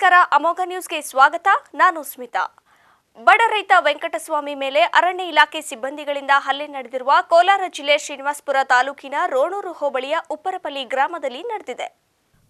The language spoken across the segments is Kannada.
ನಮಸ್ಕಾರ, ಅಮೋಘ ನ್ಯೂಸ್ಗೆ ಸ್ವಾಗತ. ನಾನು ಸ್ಮಿತಾ. ಬಡ ರೈತ ವೆಂಕಟಸ್ವಾಮಿ ಮೇಲೆ ಅರಣ್ಯ ಇಲಾಖೆ ಸಿಬ್ಬಂದಿಗಳಿಂದ ಹಲ್ಲೆ ನಡೆದಿರುವ ಕೋಲಾರ ಜಿಲ್ಲೆ ಶ್ರೀನಿವಾಸಪುರ ತಾಲೂಕಿನ ರೋಣೂರು ಹೋಬಳಿಯ ಉಪ್ಪರಪಲ್ಲಿ ಗ್ರಾಮದಲ್ಲಿ ನಡೆದಿದೆ.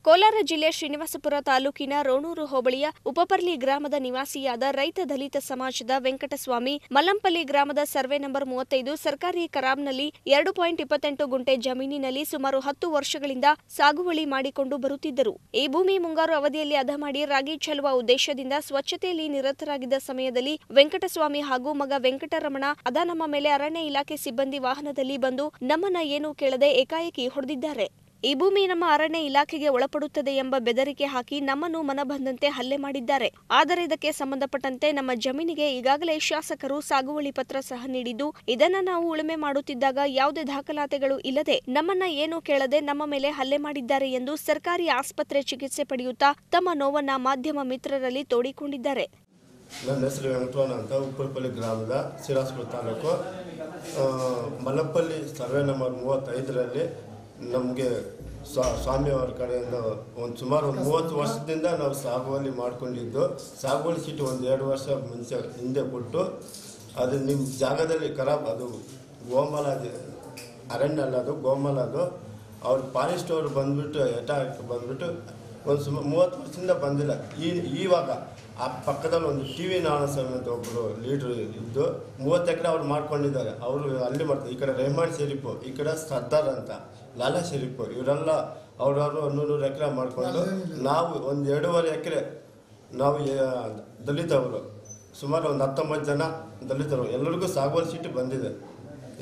ಕೋಲಾರ ಜಿಲ್ಲೆ ಶ್ರೀನಿವಾಸಪುರ ತಾಲೂಕಿನ ರೋಣೂರು ಹೋಬಳಿಯ ಉಪಪರ್ಲಿ ಗ್ರಾಮದ ನಿವಾಸಿಯಾದ ರೈತ ದಲಿತ ಸಮಾಜದ ವೆಂಕಟಸ್ವಾಮಿ ಮಲ್ಲಂಪಲ್ಲಿ ಗ್ರಾಮದ ಸರ್ವೆ ನಂಬರ್ ಮೂವತ್ತೈದು ಸರ್ಕಾರಿ ಕರಾಬ್ನಲ್ಲಿ ಎರಡು ಪಾಯಿಂಟ್ ಇಪ್ಪತ್ತೆಂಟು ಗುಂಟೆ ಜಮೀನಿನಲ್ಲಿ ಸುಮಾರು ಹತ್ತು ವರ್ಷಗಳಿಂದ ಸಾಗುವಳಿ ಮಾಡಿಕೊಂಡು ಬರುತ್ತಿದ್ದರು. ಈ ಭೂಮಿ ಮುಂಗಾರು ಅವಧಿಯಲ್ಲಿ ಅಧ ಮಾಡಿ ರಾಗಿ ಚೆಲ್ಲುವ ಉದ್ದೇಶದಿಂದ ಸ್ವಚ್ಛತೆಯಲ್ಲಿ ನಿರತರಾಗಿದ್ದ ಸಮಯದಲ್ಲಿ ವೆಂಕಟಸ್ವಾಮಿ ಹಾಗೂ ಮಗ ವೆಂಕಟರಮಣ ಅದ ನಮ್ಮ ಮೇಲೆ ಅರಣ್ಯ ಇಲಾಖೆ ಸಿಬ್ಬಂದಿ ವಾಹನದಲ್ಲಿ ಬಂದು ನಮ್ಮನ್ನ ಏನೂ ಕೇಳದೆ ಏಕಾಏಕಿ ಹೊಡೆದಿದ್ದಾರೆ. ಈ ಭೂಮಿ ನಮ್ಮ ಅರಣ್ಯ ಇಲಾಖೆಗೆ ಒಳಪಡುತ್ತದೆ ಎಂಬ ಬೆದರಿಕೆ ಹಾಕಿ ನಮ್ಮನ್ನು ಮನಬಂದಂತೆ ಹಲ್ಲೆ ಮಾಡಿದ್ದಾರೆ. ಆದರೆ ಇದಕ್ಕೆ ಸಂಬಂಧಪಟ್ಟಂತೆ ನಮ್ಮ ಜಮೀನಿಗೆ ಈಗಾಗಲೇ ಶಾಸಕರು ಸಾಗುವಳಿ ಪತ್ರ ಸಹ ನೀಡಿದ್ದು, ಇದನ್ನ ನಾವು ಉಳುಮೆ ಮಾಡುತ್ತಿದ್ದಾಗ ಯಾವುದೇ ದಾಖಲಾತಿಗಳು ಇಲ್ಲದೆ ನಮ್ಮನ್ನ ಏನೂ ಕೇಳದೆ ನಮ್ಮ ಮೇಲೆ ಹಲ್ಲೆ ಮಾಡಿದ್ದಾರೆ ಎಂದು ಸರ್ಕಾರಿ ಆಸ್ಪತ್ರೆ ಚಿಕಿತ್ಸೆ ಪಡೆಯುತ್ತಾ ತಮ್ಮ ನೋವನ್ನ ಮಾಧ್ಯಮ ಮಿತ್ರರಲ್ಲಿ ತೋಡಿಕೊಂಡಿದ್ದಾರೆ. ನನ್ನ ಹೆಸರು ವೆಂಕಟವನ ಅಂತ ಗ್ರಾಮದ ಶಿರಾಸ್ಪುರ ತಾಲೂಕು. ಮಲಪಲ್ಲಿ ಸರ್ವೆ ನಂಬರ್ ಮೂವತ್ತೈದರಲ್ಲಿ ನಮಗೆ ಸ್ವಾಮಿಯವರ ಕಡೆಯಿಂದ ಒಂದು ಸುಮಾರು ಒಂದು ಮೂವತ್ತು ವರ್ಷದಿಂದ ನಾವು ಸಾಗುವಳಿ ಮಾಡ್ಕೊಂಡಿದ್ದು. ಸಾಗುವಳಿ ಸಿಟ್ಟು ಒಂದು ಎರಡು ವರ್ಷ ಮುಂಚೆ ಹಿಂದೆ ಕೊಟ್ಟು, ಅದು ನಿಮ್ಮ ಜಾಗದಲ್ಲಿ ಖರಾಬ್, ಅದು ಗೋಮಲ ಅರಣ್ಯ ಅಲ್ಲ ಅದು, ಗೋಮಲ ಅದು. ಅವ್ರು ಫಾರೆಸ್ಟ್ ಅವರು ಬಂದುಬಿಟ್ಟು ಎಟ ಬಂದುಬಿಟ್ಟು ಒಂದು ಸುಮಾರು ಮೂವತ್ತು ವರ್ಷದಿಂದ ಬಂದಿಲ್ಲ. ಈ, ಈವಾಗ ಆ ಪಕ್ಕದಲ್ಲಿ ಒಂದು ಟಿ ವಿ ನಾರಾಯಣಸ್ವಾಮಿ ಅಂತ ಒಬ್ಬರು ಲೀಡ್ರು ಇದ್ದು, ಮೂವತ್ತು ಎಕರೆ ಅವ್ರು ಮಾಡ್ಕೊಂಡಿದ್ದಾರೆ. ಅವರು ಅಲ್ಲಿ ಮಾಡ್ತಾರೆ ಈ ಕಡೆ ರೆಹಮಾನ್ ಶರೀಫು, ಈ ಕಡೆ ಸರ್ದಾರ್ ಅಂತ. ಲಾಲಾ ಶರೀಫು ಇವರೆಲ್ಲ ಅವ್ರವ್ರು ನೂರು ಎಕರೆ ಮಾಡಿಕೊಂಡು ನಾವು ಒಂದು ಎರಡೂವರೆ ಎಕರೆ ನಾವು ದಲಿತವರು ಸುಮಾರು ಒಂದು ಹತ್ತೊಂಬತ್ತು ಜನ ದಲಿತರು. ಎಲ್ಲರಿಗೂ ಸಾಗುವ ಸೀಟು ಬಂದಿದೆ.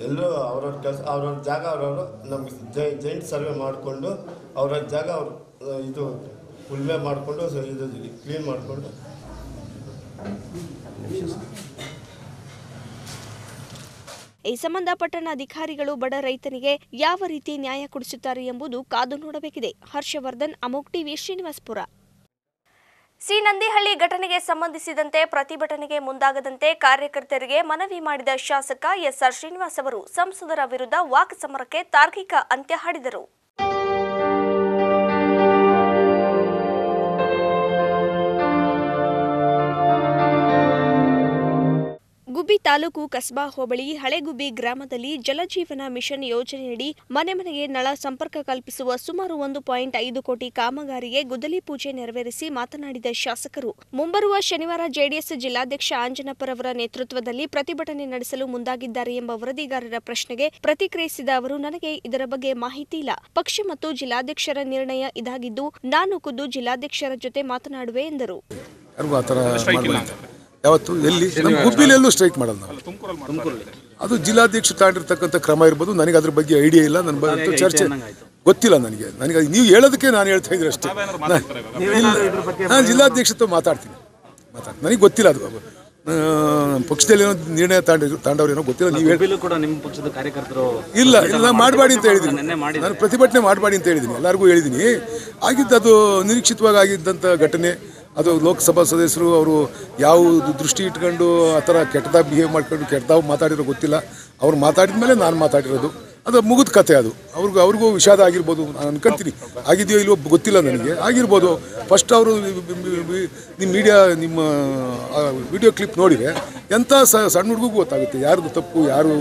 ಎಲ್ಲರೂ ಅವ್ರವ್ರ ಕೆಲಸ ಅವ್ರವ್ರ ಜಾಗ ಅವ್ರವರು ನಮಗೆ ಜೈ ಜೈಂಟ್ ಸರ್ವೆ ಮಾಡಿಕೊಂಡು ಅವ್ರವ್ರ ಜಾಗ ಅವರು ಇದು ಉಳ್ಮೆ ಮಾಡಿಕೊಂಡು ಇದು ಕ್ಲೀನ್ ಮಾಡಿಕೊಂಡು. ಈ ಸಂಬಂಧ ಪಟ್ಟಣ ಅಧಿಕಾರಿಗಳು ಬಡ ರೈತನಿಗೆ ಯಾವ ರೀತಿ ನ್ಯಾಯ ಕೊಡಿಸುತ್ತಾರೆ ಎಂಬುದು ಕಾದು ನೋಡಬೇಕಿದೆ. ಹರ್ಷವರ್ಧನ್, ಅಮೋಕ್ ಟಿವಿ, ಶ್ರೀನಿವಾಸ್ಪುರ. ಸಿ. ನಂದಿಹಳ್ಳಿ ಘಟನೆಗೆ ಸಂಬಂಧಿಸಿದಂತೆ ಪ್ರತಿಭಟನೆಗೆ ಮುಂದಾಗದಂತೆ ಕಾರ್ಯಕರ್ತರಿಗೆ ಮನವಿ ಮಾಡಿದ ಶಾಸಕ ಎಸ್ಆರ್ ಶ್ರೀನಿವಾಸ್ ಅವರು ಸಂಸದರ ವಿರುದ್ಧ ವಾಕ್ ಸಮರಕ್ಕೆ ತಾರ್ಕಿಕ ಅಂತ್ಯ ಹಾಡಿದರು. ತಾಲೂಕು ಕಸ್ಬಾ ಹೋಬಳಿ ಹಳೆಗುಬ್ಬಿ ಗ್ರಾಮದಲ್ಲಿ ಜಲಜೀವನ ಮಿಷನ್ ಯೋಜನೆಯಡಿ ಮನೆ ಮನೆಗೆ ನಳ ಸಂಪರ್ಕ ಕಲ್ಪಿಸುವ ಸುಮಾರು ಒಂದು ಪಾಯಿಂಟ್ ಐದು ಕೋಟಿ ಕಾಮಗಾರಿಗೆ ಗುದ್ದಲಿ ಪೂಜೆ ನೆರವೇರಿಸಿ ಮಾತನಾಡಿದ ಶಾಸಕರು. ಮುಂಬರುವ ಶನಿವಾರ ಜೆಡಿಎಸ್ ಜಿಲ್ಲಾಧ್ಯಕ್ಷ ಆಂಜನಪ್ಪರವರ ನೇತೃತ್ವದಲ್ಲಿ ಪ್ರತಿಭಟನೆ ನಡೆಸಲು ಮುಂದಾಗಿದ್ದಾರೆ ಎಂಬ ವರದಿಗಾರರ ಪ್ರಶ್ನೆಗೆ ಪ್ರತಿಕ್ರಿಯಿಸಿದ ಅವರು ನನಗೆ ಇದರ ಬಗ್ಗೆ ಮಾಹಿತಿ ಇಲ್ಲ. ಪಕ್ಷ ಮತ್ತು ಜಿಲ್ಲಾಧ್ಯಕ್ಷರ ನಿರ್ಣಯ ಇದಾಗಿದ್ದು ನಾನು ಖುದ್ದು ಜಿಲ್ಲಾಧ್ಯಕ್ಷರ ಜೊತೆ ಮಾತನಾಡುವೆ ಎಂದರು. ಯಾವತ್ತು ಎಲ್ಲಿ? ನಮ್ಮ ಗುಬ್ಬಿಲಿ ಎಲ್ಲೂ ಸ್ಟ್ರೈಕ್ ಮಾಡಲ್ಲ ನಾವು. ಅದು ಜಿಲ್ಲಾಧ್ಯಕ್ಷ ತಾಂಡಿರ್ತಕ್ಕಂಥ ಕ್ರಮ ಇರ್ಬೋದು. ನನಗೆ ಅದ್ರ ಬಗ್ಗೆ ಐಡಿಯಾ ಇಲ್ಲ. ನನ್ನ ಬಗ್ಗೆ ಚರ್ಚೆ ಗೊತ್ತಿಲ್ಲ ನನಗೆ. ನನಗೆ ನೀವು ಹೇಳೋದಕ್ಕೆ ನಾನು ಹೇಳ್ತಾ ಇದ್ದೀನಿ ಅಷ್ಟೇ. ಇಲ್ಲ. ನಾನು ಜಿಲ್ಲಾಧ್ಯಕ್ಷ ಮಾತಾಡ್ತೀನಿ. ಮಾತಾಡ್ತೀನಿ. ನನಗೆ ಗೊತ್ತಿಲ್ಲ ಅದು ಪಕ್ಷದಲ್ಲಿ ಏನೋ ನಿರ್ಣಯ ತಾಂಡಿದ್ರು ತಾಂಡವ್ರೇನೋ ಗೊತ್ತಿಲ್ಲ. ನೀವು ಹೇಳಿ ಕೂಡ ನಿಮ್ಮ ಪಕ್ಷದ ಕಾರ್ಯಕರ್ತರು ಇಲ್ಲ ಇಲ್ಲ ನಾನು ಮಾಡಬೇಡಿ ಅಂತ ಹೇಳಿದ್ದೀನಿ. ನಾನು ಪ್ರತಿಭಟನೆ ಮಾಡಬೇಡಿ ಅಂತ ಹೇಳಿದ್ದೀನಿ. ಎಲ್ಲರಿಗೂ ಹೇಳಿದ್ದೀನಿ. ಆಗಿದ್ದು ನಿರೀಕ್ಷಿತವಾಗಿ ಆಗಿದ್ದಂಥ ಘಟನೆ. ಅದು ಲೋಕಸಭಾ ಸದಸ್ಯರು ಅವರು ಯಾವ ದೃಷ್ಟಿ ಇಟ್ಕೊಂಡು ಆ ಥರ ಕೆಟ್ಟದಾಗ ಬಿಹೇವ್ ಮಾಡ್ಕೊಂಡು ಕೆಟ್ಟದಾಗ ಮಾತಾಡಿರೋ ಗೊತ್ತಿಲ್ಲ. ಅವ್ರು ಮಾತಾಡಿದ ಮೇಲೆ ನಾನು ಮಾತಾಡಿರೋದು. ಅದು ಮುಗಿದ ಕತೆ ಅದು. ಅವ್ರಿಗೂ ಅವ್ರಿಗೂ ವಿಷಾದ ಆಗಿರ್ಬೋದು. ನಾನು ಅನ್ಕೊಂತೀನಿ. ಆಗಿದೆಯೋ ಇಲ್ಲೋ ಗೊತ್ತಿಲ್ಲ ನನಗೆ. ಆಗಿರ್ಬೋದು. ಫಸ್ಟ್ ಅವರು ನಿಮ್ಮ ಮೀಡಿಯಾ ನಿಮ್ಮ ವಿಡಿಯೋ ಕ್ಲಿಪ್ ನೋಡಿದರೆ ಎಂಥ ಸಣ್ಣ ಹುಡುಗಿಗೂ ಗೊತ್ತಾಗುತ್ತೆ. ಯಾರ್ದು ತಪ್ಪು, ಯಾರು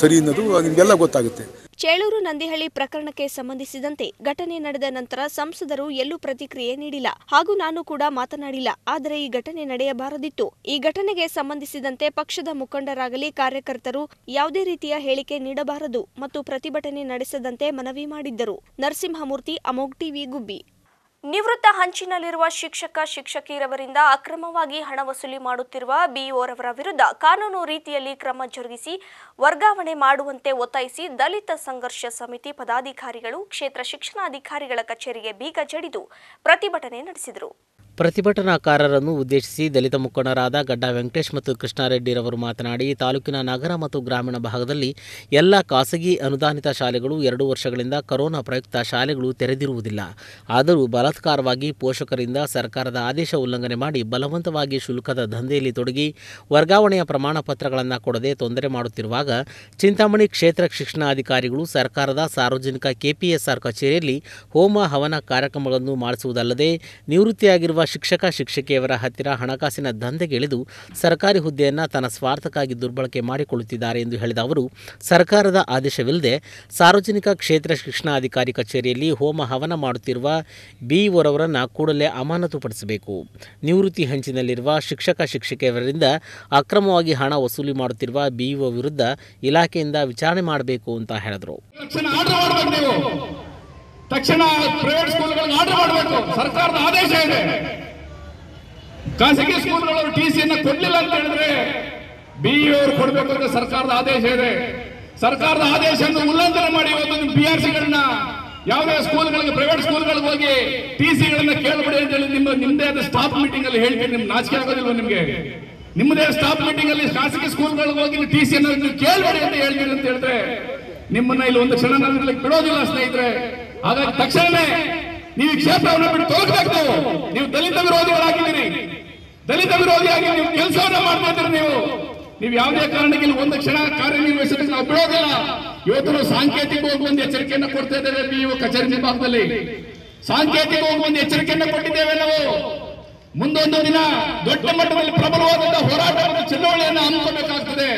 ಸರಿ ಅನ್ನೋದು ನಿಮಗೆಲ್ಲ ಗೊತ್ತಾಗುತ್ತೆ. ಚೇಳೂರು ನಂದಿಹಳ್ಳಿ ಪ್ರಕರಣಕ್ಕೆ ಸಂಬಂಧಿಸಿದಂತೆ ಘಟನೆ ನಡೆದ ನಂತರ ಸಂಸದರು ಎಲ್ಲೂ ಪ್ರತಿಕ್ರಿಯೆ ನೀಡಿಲ್ಲ. ಹಾಗೂ ನಾನು ಕೂಡ ಮಾತನಾಡಿಲ್ಲ. ಆದರೆ ಈ ಘಟನೆ ನಡೆಯಬಾರದಿತ್ತು. ಈ ಘಟನೆಗೆ ಸಂಬಂಧಿಸಿದಂತೆ ಪಕ್ಷದ ಮುಖಂಡರಾಗಲಿ ಕಾರ್ಯಕರ್ತರು ಯಾವುದೇ ರೀತಿಯ ಹೇಳಿಕೆ ನೀಡಬಾರದು ಮತ್ತು ಪ್ರತಿಭಟನೆ ನಡೆಸದಂತೆ ಮನವಿ ಮಾಡಿದ್ದರು. ನರಸಿಂಹಮೂರ್ತಿ ಅಮೋಗ್ ಟಿವಿ, ಗುಬ್ಬಿ. ನಿವೃತ್ತ ಹಂಚಿನಲ್ಲಿರುವ ಶಿಕ್ಷಕ ಶಿಕ್ಷಕಿಯರವರಿಂದ ಅಕ್ರಮವಾಗಿ ಹಣ ವಸೂಲಿ ಮಾಡುತ್ತಿರುವ ಬಿಇಒರವರ ವಿರುದ್ಧ ಕಾನೂನು ರೀತಿಯಲ್ಲಿ ಕ್ರಮ ಜರುಗಿಸಿ ವರ್ಗಾವಣೆ ಮಾಡುವಂತೆ ಒತ್ತಾಯಿಸಿ ದಲಿತ ಸಂಘರ್ಷ ಸಮಿತಿ ಪದಾಧಿಕಾರಿಗಳು, ಕ್ಷೇತ್ರ ಶಿಕ್ಷಣಾಧಿಕಾರಿಗಳ ಕಚೇರಿಗೆ ಬೀಗ ಜಡಿದು ಪ್ರತಿಭಟನೆ ನಡೆಸಿದರು. ಪ್ರತಿಭಟನಾಕಾರರನ್ನು ಉದ್ದೇಶಿಸಿ ದಲಿತ ಮುಖಂಡರಾದ ಗಡ್ಡ ವೆಂಕಟೇಶ್ ಮತ್ತು ಕೃಷ್ಣಾರೆಡ್ಡಿರವರು ಮಾತನಾಡಿ, ತಾಲೂಕಿನ ನಗರ ಮತ್ತು ಗ್ರಾಮೀಣ ಭಾಗದಲ್ಲಿ ಎಲ್ಲ ಖಾಸಗಿ ಅನುದಾನಿತ ಶಾಲೆಗಳು ಎರಡು ವರ್ಷಗಳಿಂದ ಕೊರೋನಾ ಪ್ರಯುಕ್ತ ಶಾಲೆಗಳು ತೆರೆದಿರುವುದಿಲ್ಲ. ಆದರೂ ಬಲಾತ್ಕಾರವಾಗಿ ಪೋಷಕರಿಂದ ಸರ್ಕಾರದ ಆದೇಶ ಉಲ್ಲಂಘನೆ ಮಾಡಿ ಬಲವಂತವಾಗಿ ಶುಲ್ಕದ ದಂಧೆಯಲ್ಲಿ ತೊಡಗಿ ವರ್ಗಾವಣೆಯ ಪ್ರಮಾಣ ಪತ್ರಗಳನ್ನು ಕೊಡದೆ ತೊಂದರೆ ಮಾಡುತ್ತಿರುವಾಗ ಚಿಂತಾಮಣಿ ಕ್ಷೇತ್ರ ಶಿಕ್ಷಣಾಧಿಕಾರಿಗಳು ಸರ್ಕಾರದ ಸಾರ್ವಜನಿಕ ಕೆಪಿಎಸ್ಆರ್ ಕಚೇರಿಯಲ್ಲಿ ಹೋಮ ಹವನ ಕಾರ್ಯಕ್ರಮಗಳನ್ನು ಮಾಡಿಸುವುದಲ್ಲದೆ ನಿವೃತ್ತಿಯಾಗಿರುವ ಶಿಕ್ಷಕ, ಶಿಕ್ಷಕಿಯವರ ಹತ್ತಿರ ಹಣಕಾಸಿನ ದಂಧೆಗಿಳಿದು ಸರ್ಕಾರಿ ಹುದ್ದೆಯನ್ನು ತನ್ನ ಸ್ವಾರ್ಥಕ್ಕಾಗಿ ದುರ್ಬಳಕೆ ಮಾಡಿಕೊಳ್ಳುತ್ತಿದ್ದಾರೆ ಎಂದು ಹೇಳಿದ ಅವರು, ಸರ್ಕಾರದ ಆದೇಶವಿಲ್ಲದೆ ಸಾರ್ವಜನಿಕ ಕ್ಷೇತ್ರ ಶಿಕ್ಷಣಾಧಿಕಾರಿ ಕಚೇರಿಯಲ್ಲಿ ಹೋಮ ಹವನ ಮಾಡುತ್ತಿರುವ ಬಿಇಒರವರನ್ನು ಕೂಡಲೇ ಅಮಾನತುಪಡಿಸಬೇಕು. ನಿವೃತ್ತಿ ಹಂಚಿನಲ್ಲಿರುವ ಶಿಕ್ಷಕ, ಶಿಕ್ಷಕಿಯವರಿಂದ ಅಕ್ರಮವಾಗಿ ಹಣ ವಸೂಲಿ ಮಾಡುತ್ತಿರುವ ಬಿಇಒ ವಿರುದ್ಧ ಇಲಾಖೆಯಿಂದ ವಿಚಾರಣೆ ಮಾಡಬೇಕು ಅಂತ ಹೇಳಿದರು. ತಕ್ಷಣ ಪ್ರೈವೇಟ್ ಸ್ಕೂಲ್ಗಳಿಗೆ ಆರ್ಡರ್ ಮಾಡಬೇಕು. ಸರ್ಕಾರದ ಆದೇಶ ಇದೆ. ಖಾಸಗಿ ಸ್ಕೂಲ್ಗಳು ಟಿ ಸಿಯನ್ನು ಕೊಡ್ಲಿಲ್ಲ ಅಂತ ಹೇಳಿದ್ರೆ ಬಿಇ ಅವರು ಕೊಡಬೇಕು ಅಂತ ಸರ್ಕಾರದ ಆದೇಶ ಇದೆ. ಸರ್ಕಾರದ ಆದೇಶವನ್ನು ಉಲ್ಲಂಘನೆ ಮಾಡಿ ಇವತ್ತು ಬಿ ಆರ್ ಸಿಗಳನ್ನ ಯಾವುದೇ ಸ್ಕೂಲ್ಗಳಿಗೆ ಪ್ರೈವೇಟ್ ಸ್ಕೂಲ್ಗಳಿಗೆ ಹೋಗಿ ಟಿ ಸಿಗಳನ್ನ ಕೇಳಬೇಡಿ ಅಂತ ಹೇಳಿ ನಿಮ್ಮ ನಿಮ್ಮದೇ ಆದ ಸ್ಟಾಫ್ ಮೀಟಿಂಗ್ ಅಲ್ಲಿ ಹೇಳ್ತೀನಿ. ನಿಮ್ಗೆ ನಾಚಿಕೆ ಆಗೋದಿಲ್ವ ನಿಮ್ಗೆ? ನಿಮ್ಮದೇ ಸ್ಟಾಫ್ ಮೀಟಿಂಗ್ ಅಲ್ಲಿ ಖಾಸಗಿ ಸ್ಕೂಲ್ಗಳಿಗೆ ಹೋಗಿ ಟಿ ಸಿ ಕೇಳಬೇಡಿ ಅಂತ ಹೇಳ್ತೀನಿ ಅಂತ ಹೇಳಿದ್ರೆ ನಿಮ್ಮನ್ನ ಇಲ್ಲಿ ಒಂದು ಕ್ಷಣ ಬಿಡೋದಿಲ್ಲ ಸ್ನೇಹಿತರೆ. ಹಾಗಾಗಿ ತಕ್ಷಣವೇ ನೀವು ಕ್ಷೇತ್ರವನ್ನು ಬಿಟ್ಟು ತೋರಿಸಬೇಕು ನೀವು. ದಲಿತ ವಿರೋಧಿಗಳಾಗಿದ್ದೀರಿ. ದಲಿತ ವಿರೋಧಿಯಾಗಿ ನೀವು ಕೆಲಸವನ್ನ ಮಾಡ್ತಾ ನೀವು. ನೀವು ಯಾವುದೇ ಕಾರಣಕ್ಕೆ ಒಂದು ಕ್ಷಣ ಕಾರ್ಯನಿರ್ವಹಿಸಲು ನಾವು ಬಿಡೋದಿಲ್ಲ. ಇವತ್ತು ನಾವು ಸಾಂಕೇತಿಕವಾಗಿ ಒಂದು ಎಚ್ಚರಿಕೆಯನ್ನು ಕೊಡ್ತಾ ಇದ್ದೇವೆ ನೀವು ಕಚೇರಿ ವಿಭಾಗದಲ್ಲಿ. ಸಾಂಕೇತಿಕವಾಗಿ ಒಂದು ಎಚ್ಚರಿಕೆಯನ್ನು ಕೊಟ್ಟಿದ್ದೇವೆ ನಾವು. ಮುಂದೊಂದು ದಿನ ದೊಡ್ಡ ಮಟ್ಟದಲ್ಲಿ ಪ್ರಬಲವಾದಂತಹ ಹೋರಾಟ ಮತ್ತು ಚಳವಳಿಯನ್ನು ಹಮ್ಮಿಕೋಬೇಕಾಗ್ತದೆ